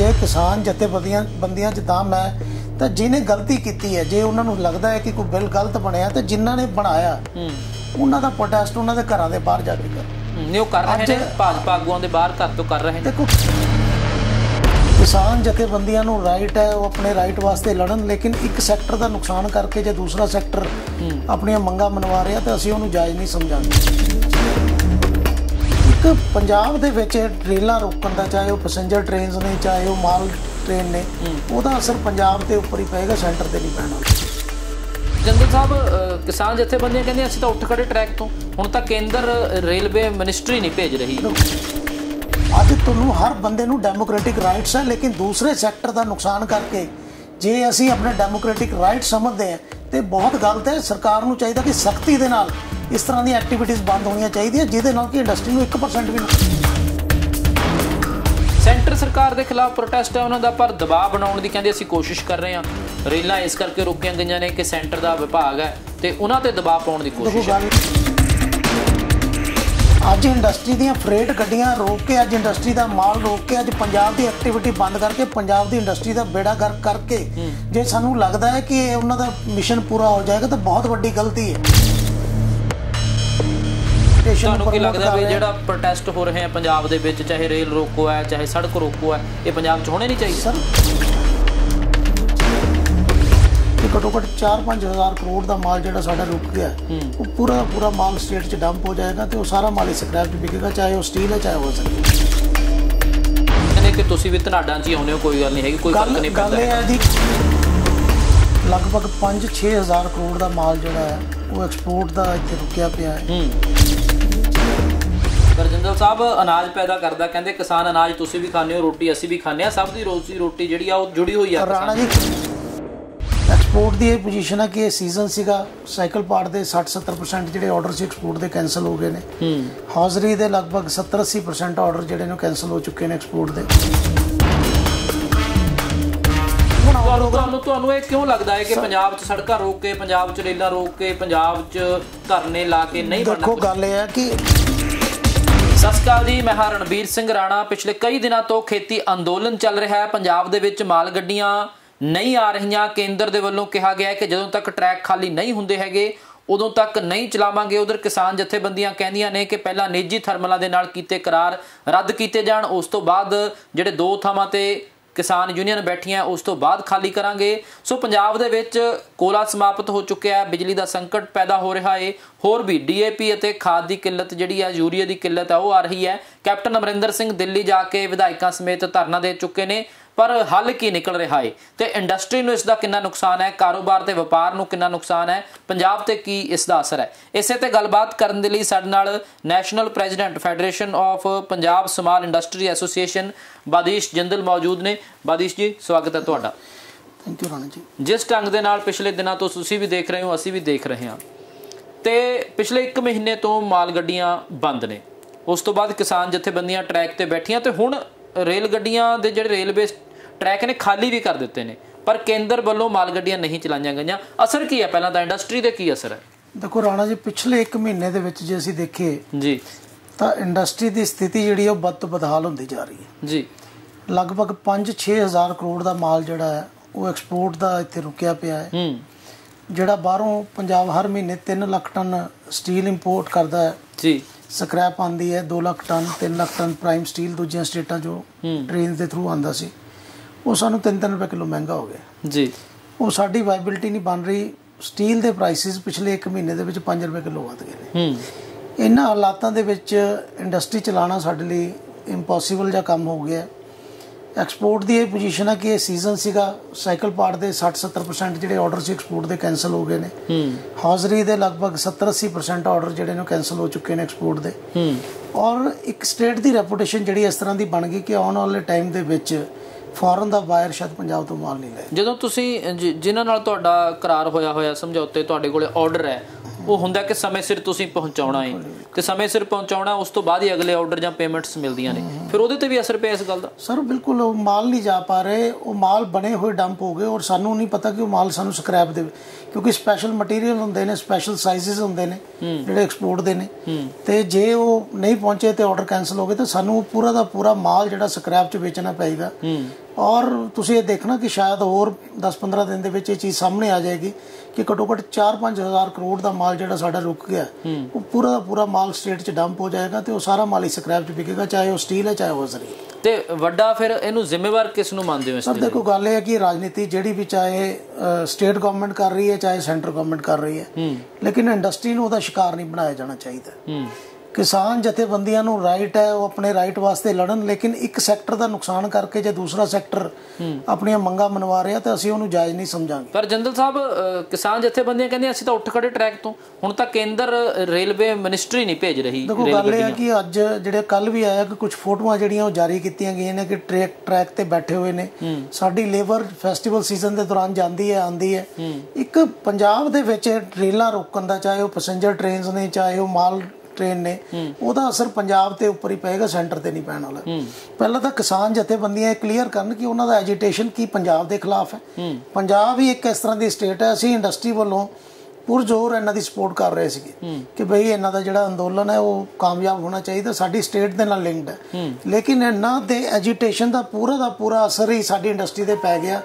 ਜੇ ਕਿਸਾਨ ਜਥੇਬੰਦੀਆਂ ਬੰਦੀਆਂ 'ਚ ਦਮ ਹੈ ਤਾਂ ਜਿਹਨੇ ਗਲਤੀ ਕੀਤੀ ਹੈ ਜੇ ਉਹਨਾਂ ਨੂੰ ਲੱਗਦਾ ਹੈ ਕਿ ਕੋਈ ਬਿੱਲ ਗਲਤ ਬਣਿਆ ਤਾਂ ਜਿਨ੍ਹਾਂ ਨੇ ਬਣਾਇਆ ਹੂੰ। ਉਹਨਾਂ ਦਾ ਪ੍ਰੋਟੈਸਟ ਉਹਨਾਂ ਦੇ ਘਰਾਂ ਦੇ ਬਾਹਰ ਜਾ ਕੇ ਕਰ। ਉਹ ਕਰ ਰਹੇ ਨੇ ਭਾਜਪਾ ਆਗੂਆਂ ਦੇ ਬਾਹਰ ਘਰ ਤੋਂ ਕਰ ਰਹੇ ਨੇ। ਕਿਸਾਨ ਜਥੇਬੰਦੀਆਂ ਨੂੰ ਰਾਈਟ ਹੈ ਉਹ ਆਪਣੇ ਰਾਈਟ ਵਾਸਤੇ ਲੜਨ ਲੇਕਿਨ ਇੱਕ ਸੈਕਟਰ ਦਾ ਨੁਕਸਾਨ ਕਰਕੇ ਜੇ ਦੂਸਰਾ ਸੈਕਟਰ ਆਪਣੀਆਂ ਮੰਗਾਂ ਮਨਵਾ ਰਿਹਾ ਤਾਂ ਅਸੀਂ ਉਹਨੂੰ ਜਾਇਜ਼ ਨਹੀਂ ਸਮਝਾਂਗੇ। ਇੱਕ ਪੰਜਾਬ ਦੇ ਵਿੱਚ ਰੇਲਾਂ ਰੋਕਣ ਦਾ ਚਾਹੇ ਉਹ ਪੈਸੇਂਜਰ ਟ੍ਰੇਨਸ ਨੇ ਚਾਹੇ ਉਹ ਮਾਲ ਟ੍ਰੇਨ ਨੇ ਉਹਦਾ ਅਸਰ ਪੰਜਾਬ ਦੇ ਉੱਪਰ ਹੀ ਪਏਗਾ ਸੈਂਟਰ ਤੇ ਨਹੀਂ ਪੈਣਾ। ਜੰਗਲ ਸਾਹਿਬ ਕਿਸਾਨ ਜਥੇਬੰਦੀਆਂ ਕਹਿੰਦੇ ਅਸੀਂ ਤਾਂ ਉੱਠ ਖੜੇ ਟਰੈਕ ਤੋਂ। ਹੁਣ ਤਾਂ ਕੇਂਦਰ ਰੇਲਵੇ ਮਿਨਿਸਟਰੀ ਨਹੀਂ ਭੇਜ ਰਹੀ। ਅੱਜ ਤੁਹਾਨੂੰ ਹਰ ਬੰਦੇ ਨੂੰ ਡੈਮੋਕ੍ਰੈਟਿਕ ਰਾਈਟਸ ਹੈ ਲੇਕਿਨ ਦੂਸਰੇ ਸੈਕਟਰ ਦਾ ਨੁਕਸਾਨ ਕਰਕੇ ਜੇ ਅਸੀਂ ਆਪਣੇ ਡੈਮੋਕ੍ਰੈਟਿਕ ਰਾਈਟ ਸਮਝਦੇ ਹਾਂ ਤੇ ਬਹੁਤ ਗਲਤ ਹੈ। ਸਰਕਾਰ ਨੂੰ ਚਾਹੀਦਾ ਕਿ ਸਖਤੀ ਦੇ ਨਾਲ ਇਸ ਤਰ੍ਹਾਂ ਦੀਆਂ ਐਕਟੀਵਿਟੀਜ਼ ਬੰਦ ਹੋਣੀਆਂ ਚਾਹੀਦੀਆਂ ਜਿਹਦੇ ਨਾਲ ਕਿ ਇੰਡਸਟਰੀ ਨੂੰ 1% ਵੀ ਸੈਂਟਰ ਸਰਕਾਰ ਦੇ ਖਿਲਾਫ ਪ੍ਰੋਟੈਸਟ ਹੈ ਉਹਨਾਂ ਦਾ ਪਰ ਦਬਾਅ ਬਣਾਉਣ ਦੀ ਕਹਿੰਦੇ ਅਸੀਂ ਕੋਸ਼ਿਸ਼ ਕਰ ਰਹੇ ਹਾਂ। ਰੇਲਾਂ ਇਸ ਕਰਕੇ ਰੋਕੀਆਂ ਗਈਆਂ ਨੇ ਕਿ ਸੈਂਟਰ ਦਾ ਵਿਭਾਗ ਹੈ ਤੇ ਉਹਨਾਂ ਤੇ ਦਬਾਅ ਪਾਉਣ ਦੀ ਕੋਸ਼ਿਸ਼ ਹੈ। ਅੱਜ ਇੰਡਸਟਰੀ ਦੀਆਂ ਫਰੇਟ ਗੱਡੀਆਂ ਰੋਕ ਕੇ ਅੱਜ ਇੰਡਸਟਰੀ ਦਾ ਮਾਲ ਰੋਕ ਕੇ ਅੱਜ ਪੰਜਾਬ ਦੀ ਐਕਟੀਵਿਟੀ ਬੰਦ ਕਰਕੇ ਪੰਜਾਬ ਦੀ ਇੰਡਸਟਰੀ ਦਾ ਬੇੜਾ ਗਰਕ ਕਰਕੇ ਜੇ ਸਾਨੂੰ ਲੱਗਦਾ ਹੈ ਕਿ ਉਹਨਾਂ ਦਾ ਮਿਸ਼ਨ ਪੂਰਾ ਹੋ ਜਾਏਗਾ ਤਾਂ ਬਹੁਤ ਵੱਡੀ ਗਲਤੀ ਹੈ। Station ਤੁਹਾਨੂੰ ਕੀ ਲੱਗਦਾ ਵੀ। ਜਿਹੜਾ ਪ੍ਰੋਟੈਸਟ ਹੋ ਰਹੇ ਆ ਪੰਜਾਬ ਦੇ ਵਿੱਚ ਚਾਹੇ ਰੇਲ ਰੋਕੋ ਹੈ ਚਾਹੇ ਸੜਕ ਰੋਕੋ ਹੈ ਇਹ ਪੰਜਾਬ 'ਚ ਹੋਣੇ ਨਹੀਂ ਚਾਹੀਦੇ? ਸਰ ਇਹ ਘੱਟੋ ਘੱਟ 4-5 ਹਜ਼ਾਰ ਕਰੋੜ ਦਾ ਮਾਲ ਜਿਹੜਾ ਸਾਡਾ ਰੁਕ ਗਿਆ ਹੈ, ਉਹ ਪੂਰਾ ਦਾ ਪੂਰਾ ਮਾਲ ਸਟੇਟ 'ਚ ਡੰਪ ਹੋ ਜਾਏਗਾ ਤੇ ਉਹ ਸਾਰਾ ਮਾਲ ਇਸ ਸਕ੍ਰੈਪ 'ਚ ਵਿਕੇਗਾ ਚਾਹੇ ਉਹ ਸਟੀਲ ਹੈ ਚਾਹੇ ਉਹ ਸਰ ਕਹਿੰਦੇ ਕਿ ਤੁਸੀਂ ਵੀ ਧਨਾਡਾਂ 'ਚ ਹੀ ਆਉਂਦੇ ਹੋ ਕੋਈ ਗੱਲ ਨਹੀਂ ਹੈਗੀ ਕੋਈ ਫ਼ਰਕ ਨਹੀਂ ਗੱਲ ਪੈਂਦਾ ਇਹ ਹੈ ਜੀ ਲਗਭਗ 5-6 ਹਜ਼ਾਰ ਕਰੋੜ ਦਾ ਮਾਲ ਜਿਹੜਾ ਹੈ ਉਹ ਐਕਸਪੋਰਟ ਦਾ ਇੱਥੇ ਰੁਕਿਆ ਪਿਆ ਹੈ। ਹੂੰ ਗਰਜਿੰਦਰ ਸਾਹਿਬ ਅਨਾਜ ਪੈਦਾ ਕਰਦਾ ਕਹਿੰਦੇ ਕਿਸਾਨ ਅਨਾਜ ਤੁਸੀਂ ਵੀ ਖਾਂਦੇ ਹੋ ਰੋਟੀ ਅਸੀਂ ਵੀ ਖਾਂਦੇ ਆ ਸਭ ਦੀ ਰੋਜ਼ੀ ਰੋਟੀ ਜਿਹੜੀ ਆ ਉਹ ਜੁੜੀ ਹੋਈ ਆ ਰਾਣਾ ਜੀ ਐਕਸਪੋਰਟ ਦੀ ਇਹ ਪੋਜੀਸ਼ਨ ਹੈ ਕਿ ਇਹ ਸੀਜ਼ਨ ਸੀਗਾ ਸਾਈਕਲ ਪਾਰਟ ਦੇ 60-70% ਜਿਹੜੇ ਆਰਡਰ ਸੀ ਐਕਸਪੋਰਟ ਦੇ ਕੈਨਸਲ ਹੋ ਗਏ ਨੇ। ਹੂੰ। ਹੌਜ਼ਰੀ ਦੇ ਲਗਭਗ 70-80% ਆਰਡਰ ਜਿਹੜੇ ਨੇ ਕੈਨਸਲ ਹੋ ਚੁੱਕੇ ਨੇ ਐਕਸਪੋਰਟ ਦੇ। ਤੁਹਾਨੂੰ ਤੁਹਾਨੂੰ ਤੁਹਾਨੂੰ ਇਹ ਕਿਉਂ ਲੱਗਦਾ ਹੈ ਕਿ ਪੰਜਾਬ 'ਚ ਸੜਕਾਂ ਰੋਕ ਕੇ ਪੰਜਾਬ 'ਚ ਰੇਲਾਂ ਰੋਕ ਕੇ ਪੰਜਾਬ 'ਚ ਧਰਨੇ ਲਾ ਕੇ ਨਹੀਂ ਬਣਨਾ ਦੇਖੋ ਗੱਲ ਇਹ ਹੈ ਕਿ ਸਤਿ ਸ਼੍ਰੀ ਅਕਾਲ ਜੀ, ਮੈਂ ਹਾਂ ਰਣਬੀਰ ਸਿੰਘ ਰਾਣਾ। ਪਿਛਲੇ ਕਈ ਦਿਨਾਂ ਤੋਂ ਖੇਤੀ ਅੰਦੋਲਨ ਚੱਲ ਰਿਹਾ ਹੈ। ਪੰਜਾਬ ਦੇ ਵਿੱਚ ਮਾਲ ਗੱਡੀਆਂ ਨਹੀਂ ਆ ਰਹੀਆਂ। ਕੇਂਦਰ ਦੇ ਵੱਲੋਂ ਕਿਹਾ ਗਿਆ ਕਿ ਜਦੋਂ ਤੱਕ ਟਰੈਕ ਖਾਲੀ ਨਹੀਂ ਹੁੰਦੇ ਹੈਗੇ, ਉਦੋਂ ਤੱਕ ਨਹੀਂ ਚਲਾਵਾਂਗੇ। ਉਧਰ ਕਿਸਾਨ ਜਥੇਬੰਦੀਆਂ ਕਹਿੰਦੀਆਂ ਨੇ ਕਿ ਪਹਿਲਾਂ ਨਿੱਜੀ ਥਰਮਲਾਂ ਦੇ ਨਾਲ ਕੀਤੇ ਕਰਾਰ ਰੱਦ ਕੀਤੇ ਜਾਣ। ਉਸ ਤੋਂ ਬਾਅਦ ਜਿਹੜੇ ਦੋ ਥਾਵਾਂ ਤੇ ਕਿਸਾਨ ਯੂਨੀਅਨ ਬੈਠੀਆਂ, ਉਸ ਤੋਂ ਬਾਅਦ ਖਾਲੀ ਕਰਾਂਗੇ। ਸੋ ਪੰਜਾਬ ਦੇ ਵਿੱਚ ਕੋਲਾ ਸਮਾਪਤ ਹੋ ਚੁੱਕਿਆ ਹੈ, ਬਿਜਲੀ ਦਾ ਸੰਕਟ ਪੈਦਾ ਹੋ ਰਿਹਾ ਹੈ ਹੋਰ ਵੀ ਡੀਏਪੀ ਅਤੇ ਖਾਦ ਦੀ ਕਿੱਲਤ ਜਿਹੜੀ ਹੈ ਯੂਰੀਆ ਦੀ ਕਿੱਲਤ ਹੈ, ਉਹ ਆ ਰਹੀ ਹੈ। ਕੈਪਟਨ ਅਮਰਿੰਦਰ ਸਿੰਘ ਦਿੱਲੀ ਜਾ ਕੇ ਵਿਧਾਇਕਾਂ ਸਮੇਤ ਧਰਨਾ ਦੇ ਚੁੱਕੇ ਨੇ। ਪਰ ਹੱਲ ਕੀ ਨਿਕਲ ਰਿਹਾ ਹੈ ਤੇ ਇੰਡਸਟਰੀ ਨੂੰ ਇਸ ਦਾ ਕਿੰਨਾ ਨੁਕਸਾਨ ਹੈ? ਕਾਰੋਬਾਰ ਤੇ ਵਪਾਰ ਨੂੰ ਕਿੰਨਾ ਨੁਕਸਾਨ ਹੈ? ਪੰਜਾਬ ਤੇ ਕੀ ਇਸ ਦਾ ਅਸਰ ਹੈ? ਇਸੇ ਤੇ ਗੱਲਬਾਤ ਕਰਨ ਦੇ ਲਈ ਸਾਡੇ ਨਾਲ national president federation of Punjab small industry association Badish Jindal ਮੌਜੂਦ ਨੇ। ਬਾਦੀਸ਼ ਜੀ ਸਵਾਗਤ ਹੈ ਤੁਹਾਡਾ। Thank you Rana ji. ਜਿਸ ਢੰਗ ਦੇ ਨਾਲ ਪਿਛਲੇ ਦਿਨਾਂ ਤੋਂ ਤੁਸੀਂ ਵੀ ਦੇਖ ਰਹੇ ਹੋ ਅਸੀਂ ਵੀ ਦੇਖ ਰਹੇ ਹਾਂ। ਤੇ ਪਿਛਲੇ 1 ਮਹੀਨੇ ਤੋਂ ਮਾਲ ਗੱਡੀਆਂ ਬੰਦ ਨੇ। ਉਸ ਤੋਂ ਬਾਅਦ ਕਿਸਾਨ ਜਥੇਬੰਦੀਆਂ ਟਰੈਕ ਤੇ ਬੈਠੀਆਂ ਤੇ ਹੁਣ ਰੇਲ ਗੱਡੀਆਂ ਦੇ ਜਿਹੜੇ ਰੇਲਵੇ ਟਰੈਕ ਨੇ ਖਾਲੀ ਵੀ ਕਰ ਦਿੱਤੇ ਨੇ। ਪਰ ਕੇਂਦਰ ਵੱਲੋਂ ਮਾਲ ਗੱਡੀਆਂ ਨਹੀਂ ਚਲਾਈਆਂ ਗਈਆਂ। ਅਸਰ ਕੀ ਹੈ ਪਹਿਲਾਂ ਤਾਂ ਇੰਡਸਟਰੀ ਦੇ ਕੀ ਅਸਰ ਹੈ? ਦੇਖੋ ਰਾਣਾ ਜੀ ਪਿਛਲੇ 1 ਮਹੀਨੇ ਦੇ ਵਿੱਚ ਜੇ ਅਸੀਂ ਦੇਖੀਏ ਜੀ। ਤਾਂ ਇੰਡਸਟਰੀ ਦੀ ਸਥਿਤੀ ਜਿਹੜੀ ਉਹ ਬਦ ਤੋਂ ਬਦਹਾਲ ਹੁੰਦੀ ਜਾ ਰਹੀ ਹੈ। ਜੀ। ਲਗਭਗ 5-6 ਹਜ਼ਾਰ ਕਰੋੜ ਦਾ ਮਾਲ ਜਿਹੜਾ ਹੈ ਉਹ ਐਕਸਪੋਰਟ ਦਾ ਇੱਥੇ ਰੁਕਿਆ ਪਿਆ ਹੈ। ਹੂੰ। ਜਿਹੜਾ ਬਾਹਰੋਂ ਪੰਜਾਬ ਹਰ ਮਹੀਨੇ 3 ਲੱਖ ਟਨ ਸਟੀਲ ਇੰਪੋਰਟ ਕਰਦਾ ਹੈ। ਜੀ। ਸਕ੍ਰੈਪ ਆਂਦੀ ਹੈ 2 lakh ton 3 lakh ton prime steel ਦੂਜੀਆਂ ਸਟੇਟਾਂ ਜੋ ਟ੍ਰੇਨ ਦੇ ਥਰੂ ਆਂਦਾ ਸੀ। ਉਹ ਸਾਨੂੰ 3-3 ਰੁਪਏ ਕਿਲੋ ਮਹਿੰਗਾ ਹੋ ਗਿਆ। ਜੀ। ਉਹ ਸਾਡੀ ਵਾਇਬਿਲਿਟੀ ਨਹੀਂ ਬਣ ਰਹੀ। ਸਟੀਲ ਦੇ ਪ੍ਰਾਈਸਿਸ ਪਿਛਲੇ 1 ਮਹੀਨੇ ਦੇ ਵਿੱਚ 5 ਰੁਪਏ ਕਿਲੋ ਵੱਧ ਗਏ ਨੇ। ਹੂੰ। ਇਹਨਾਂ ਹਾਲਾਤਾਂ ਦੇ ਵਿੱਚ ਇੰਡਸਟਰੀ ਚਲਾਉਣਾ ਸਾਡੇ ਲਈ ਇੰਪੋਸੀਬਲ ਜਿਹਾ ਕੰਮ ਹੋ ਗਿਆ। ਐਕਸਪੋਰਟ ਦੀ ਇਹ ਪੋਜੀਸ਼ਨ ਹੈ ਕਿ ਇਹ ਸੀਜ਼ਨ ਸੀਗਾ ਸਾਈਕਲ ਪਾਰਟ ਦੇ 60-70% ਜਿਹੜੇ ਆਰਡਰ ਸੀ ਐਕਸਪੋਰਟ ਦੇ ਕੈਨਸਲ ਹੋ ਗਏ ਨੇ। ਹੌਜ਼ਰੀ ਦੇ ਲਗਭਗ 70-80% ਆਰਡਰ ਜਿਹੜੇ ਨੇ ਕੈਨਸਲ ਹੋ ਚੁੱਕੇ ਨੇ ਐਕਸਪੋਰਟ ਦੇ। ਔਰ ਇੱਕ ਸਟੇਟ ਦੀ ਰੈਪੂਟੇਸ਼ਨ ਜਿਹੜੀ ਇਸ ਤਰ੍ਹਾਂ ਦੀ ਬਣ ਗਈ ਕਿ ਆਉਣ ਵਾਲੇ ਟਾਈਮ ਦੇ ਵਿੱਚ ਫੋਰਨ ਦਾ ਬਾਇਰ ਸ਼ਾਇਦ ਪੰਜਾਬ ਤੋਂ ਮਾਲ ਨਹੀਂ ਲੈ ਜਦੋਂ ਤੁਸੀਂ ਜਿਨ੍ਹਾਂ ਨਾਲ ਤੁਹਾਡਾ ਕਰਾਰ ਹੋਇਆ ਹੋਇਆ ਸਮਝੌਤੇ ਤੁਹਾਡੇ ਕੋਲੇ ਆਰਡਰ ਹੈ ਉਹ ਹੁੰਦਾ ਕਿ ਸਮੇਂ ਸਿਰ ਤੁਸੀਂ ਪਹੁੰਚਾਉਣਾ ਹੈ। ਤੇ ਸਮੇਂ ਸਿਰ ਪਹੁੰਚਾਉਣਾ ਉਸ ਤੋਂ ਬਾਅਦ ਹੀ ਅਗਲੇ ਆਰਡਰ ਜਾਂ ਪੇਮੈਂਟਸ ਮਿਲਦੀਆਂ ਨੇ। ਫਿਰ ਉਹਦੇ ਤੇ ਵੀ ਅਸਰ ਪਿਆ ਇਸ ਗੱਲ ਦਾ? ਸਰ ਬਿਲਕੁਲ ਉਹ ਮਾਲ ਨਹੀਂ ਜਾ ਪਾ ਰਹੇ। ਉਹ ਮਾਲ ਬਣੇ ਹੋਏ ਡੰਪ ਹੋ ਗਏ ਔਰ ਸਾਨੂੰ ਨਹੀਂ ਪਤਾ ਕਿ ਉਹ ਮਾਲ ਸਾਨੂੰ ਸਕ੍ਰੈਪ ਦੇਵੇ ਕਿਉਂਕਿ ਸਪੈਸ਼ਲ ਮਟੀਰੀਅਲ ਹੁੰਦੇ ਨੇ ਸਪੈਸ਼ਲ ਸਾਈਜ਼ਸ ਹੁੰਦੇ ਨੇ ਜਿਹੜੇ ਐਕਸਪੋਰਟ ਦੇ ਨੇ। ਤੇ ਜੇ ਉਹ ਨਹੀਂ ਪਹੁੰਚੇ ਤੇ ਆਰਡਰ ਕੈਨਸਲ ਹੋ ਗਏ ਤਾਂ ਸਾਨੂੰ ਪੂਰਾ ਦਾ ਪੂਰਾ ਮਾਲ ਜਿਹੜਾ ਸਕ੍ਰੈਪ 'ਚ ਵੇਚਣਾ ਪਏਗਾ। ਔਰ ਤੁਸੀਂ ਇਹ ਦੇਖਣਾ ਕਿ ਸ਼ਾਇਦ ਹੋਰ 10-15 ਦਿਨ ਦੇ ਵਿੱਚ ਇਹ ਚੀਜ਼ ਸਾਹਮਣੇ ਆ ਜਾਏਗੀ। ਕਿ ਘੱਟੋ ਘੱਟ 4-5 ਹਜ਼ਾਰ ਕਰੋੜ ਦਾ ਮਾਲ ਜਿਹੜਾ ਸਾਡਾ ਰੁਕ ਗਿਆ ਉਹ ਪੂਰਾ ਦਾ ਪੂਰਾ ਮਾਲ ਸਟੇਟ 'ਚ ਡੰਪ ਹੋ ਜਾਏਗਾ ਤੇ ਉਹ ਸਾਰਾ ਮਾਲ ਹੀ ਸਕ੍ਰੈਪ 'ਚ ਵਿਕੇਗਾ ਚਾਹੇ ਉਹ ਸਟੀਲ ਹੈ ਚਾਹੇ ਉਹ ਜ਼ਰੀ ਤੇ ਵੱਡਾ ਫਿਰ ਇਹਨੂੰ ਜ਼ਿੰਮੇਵਾਰ ਕਿਸ ਨੂੰ ਮੰਨਦੇ ਹੋ ਇਸ ਦੇ ਦੇਖੋ ਗੱਲ ਇਹ ਹੈ ਕਿ ਰਾਜਨੀਤੀ ਜਿਹੜੀ ਵੀ ਚਾਹੇ ਸਟੇਟ ਗਵਰਨਮੈਂਟ ਕਰ ਰਹੀ ਹੈ ਚਾਹੇ ਸੈਂਟਰ ਗਵਰਨਮੈਂਟ ਕਰ ਰਹੀ ਹੈ ਲੇਕਿਨ ਇੰਡਸਟਰੀ ਨੂੰ ਉਹਦਾ ਸ਼ਿਕਾਰ ਨਹੀਂ ਬਣਾਇਆ ਜਾਣਾ ਚਾਹੀਦਾ। ਕਿਸਾਨ ਜਥੇਬੰਦੀਆਂ ਨੂੰ ਰਾਈਟ ਹੈ ਉਹ ਆਪਣੇ ਰਾਈਟ ਵਾਸਤੇ ਲੜਨ ਲੇਕਿਨ ਇੱਕ ਸੈਕਟਰ ਦਾ ਨੁਕਸਾਨ ਕਰਕੇ ਜੇ ਦੂਸਰਾ ਸੈਕਟਰ ਆਪਣੀਆਂ ਮੰਗਾਂ ਮਨਵਾ ਰਿਹਾ ਤਾਂ ਅਸੀਂ ਉਹਨੂੰ ਜਾਇਜ਼ ਨਹੀਂ ਸਮਝਾਂਗੇ। ਪਰ ਜੰਦਲ ਸਾਹਿਬ ਕਿਸਾਨ ਜਥੇਬੰਦੀਆਂ ਕਹਿੰਦੇ ਅਸੀਂ ਤਾਂ ਉੱਠ ਖੜੇ ਟਰੈਕ ਤੋਂ। ਹੁਣ ਤਾਂ ਕੇਂਦਰ ਰੇਲਵੇ ਮਿਨਿਸਟਰੀ ਨਹੀਂ ਭੇਜ ਰਹੀ ਦੇਖੋ ਗੱਲ ਇਹ ਹੈ ਕਿ ਅੱਜ ਜਿਹੜੇ ਕੱਲ ਵੀ ਆਇਆ ਕਿ ਕੁਝ ਫੋਟੋਆਂ ਜਿਹੜੀਆਂ ਉਹ ਜਾਰੀ ਕੀਤੀਆਂ ਗਈਆਂ ਨੇ ਕਿ ਟਰੈਕ ਟਰੈਕ ਤੇ ਬੈਠੇ ਹੋਏ ਨੇ। ਸਾਡੀ ਲੇਬਰ ਫੈਸਟੀਵਲ ਸੀਜ਼ਨ ਦੇ ਦੌਰਾਨ ਜਾਂਦੀ ਹੈ ਆਂਦੀ ਹੈ। ਇੱਕ ਪੰਜਾਬ ਦੇ ਵਿੱਚ ਰੇਲਾਂ ਰੋਕਣ ਦਾ ਚਾਹੇ ਉਹ ਪੈਸੇਂਜਰ ਟ੍ਰੇਨਸ ਨੇ ਚਾਹੇ ਉਹ ਮਾਲ ਟ੍ਰੇਨ ਨੇ, ਉਹਦਾ ਅਸਰ ਪੰਜਾਬ ਤੇ ਉੱਪਰ ਹੀ ਪਏਗਾ ਸੈਂਟਰ ਤੇ ਨਹੀਂ ਪੈਣ ਵਾਲਾ। ਪਹਿਲਾਂ ਤਾਂ ਕਿਸਾਨ ਜਥੇਬੰਦੀਆਂ ਇਹ ਕਲੀਅਰ ਕਰਨ ਕਿ ਉਹਨਾਂ ਦਾ ਐਜੀਟੇਸ਼ਨ ਕੀ ਪੰਜਾਬ ਦੇ ਖਿਲਾਫ ਹੈ। ਪੰਜਾਬ ਹੀ ਇੱਕ ਇਸ ਤਰ੍ਹਾਂ ਦੀ ਸਟੇਟ ਹੈ, ਅਸੀਂ ਇੰਡਸਟਰੀ ਵੱਲੋਂ ਪੁਰਜ਼ੋਰ ਇਹਨਾਂ ਦੀ ਸਪੋਰਟ ਕਰ ਰਹੇ ਸੀਗੇ ਕਿ ਭਈ ਇਹਨਾਂ ਦਾ ਜਿਹੜਾ ਅੰਦੋਲਨ ਹੈ, ਉਹ ਕਾਮਯਾਬ ਹੋਣਾ ਚਾਹੀਦਾ, ਸਾਡੀ ਸਟੇਟ ਦੇ ਨਾਲ ਲਿੰਕਡ ਹੈ। ਲੇਕਿਨ ਇਹਨਾਂ ਦੇ ਐਜੀਟੇਸ਼ਨ ਦਾ ਪੂਰਾ ਦਾ ਪੂਰਾ ਅਸਰ ਹੀ ਸਾਡੀ ਇੰਡਸਟਰੀ ਤੇ ਪੈ ਗਿਆ।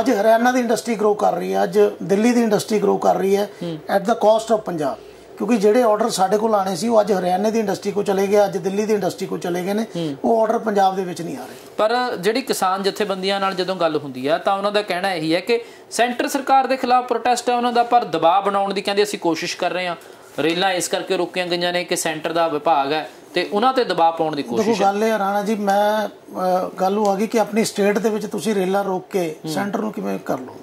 ਅੱਜ ਹਰਿਆਣਾ ਦੀ ਇੰਡਸਟਰੀ ਗਰੋ ਕਰ ਰਹੀ ਹੈ, ਅੱਜ ਦਿੱਲੀ ਦੀ ਇੰਡਸਟਰੀ ਗਰੋ ਕਰ ਰਹੀ ਹੈ at the cost of Punjab. ਕਿਉਂਕਿ ਜਿਹੜੇ ਆਰਡਰ ਸਾਡੇ ਕੋਲ ਆਣੇ ਸੀ ਉਹ ਅੱਜ ਹਰਿਆਣੇ ਦੀ ਇੰਡਸਟਰੀ ਕੋ ਚਲੇ ਗਏ ਅੱਜ ਦਿੱਲੀ ਦੀ ਇੰਡਸਟਰੀ ਕੋ ਚਲੇ ਗਏ ਨੇ। ਉਹ ਆਰਡਰ ਪੰਜਾਬ ਦੇ ਵਿੱਚ ਨਹੀਂ ਆ ਰਹੇ। ਪਰ ਜਿਹੜੀ ਕਿਸਾਨ ਜਥੇਬੰਦੀਆਂ ਨਾਲ ਜਦੋਂ ਗੱਲ ਹੁੰਦੀ ਆ ਤਾਂ ਉਹਨਾਂ ਦਾ ਕਹਿਣਾ ਇਹੀ ਹੈ ਕਿ ਸੈਂਟਰ ਸਰਕਾਰ ਦੇ ਖਿਲਾਫ ਪ੍ਰੋਟੈਸਟ ਹੈ ਉਹਨਾਂ ਦਾ ਪਰ ਦਬਾਅ ਬਣਾਉਣ ਦੀ ਕਹਿੰਦੇ ਅਸੀਂ ਕੋਸ਼ਿਸ਼ ਕਰ ਰਹੇ ਹਾਂ। ਰੇਲਾਂ ਇਸ ਕਰਕੇ ਰੋਕੀਆਂ ਗਈਆਂ ਨੇ ਕਿ ਸੈਂਟਰ ਦਾ ਵਿਭਾਗ ਹੈ ਤੇ ਉਹਨਾਂ ਤੇ ਦਬਾਅ ਪਾਉਣ ਦੀ ਦੇਖੋ ਕੋਸ਼ਿਸ਼ ਹੈ। ਗੱਲ ਇਹ ਰਾਣਾ ਜੀ ਮੈਂ ਗੱਲ ਉਹ ਆ ਗਈ ਕਿ ਆਪਣੀ ਸਟੇਟ ਦੇ ਵਿੱਚ ਤੁਸੀਂ ਰੇਲਾਂ ਰੋਕ ਕੇ ਸੈਂਟਰ ਨੂੰ ਕਿਵੇਂ ਕਰ ਲਓ?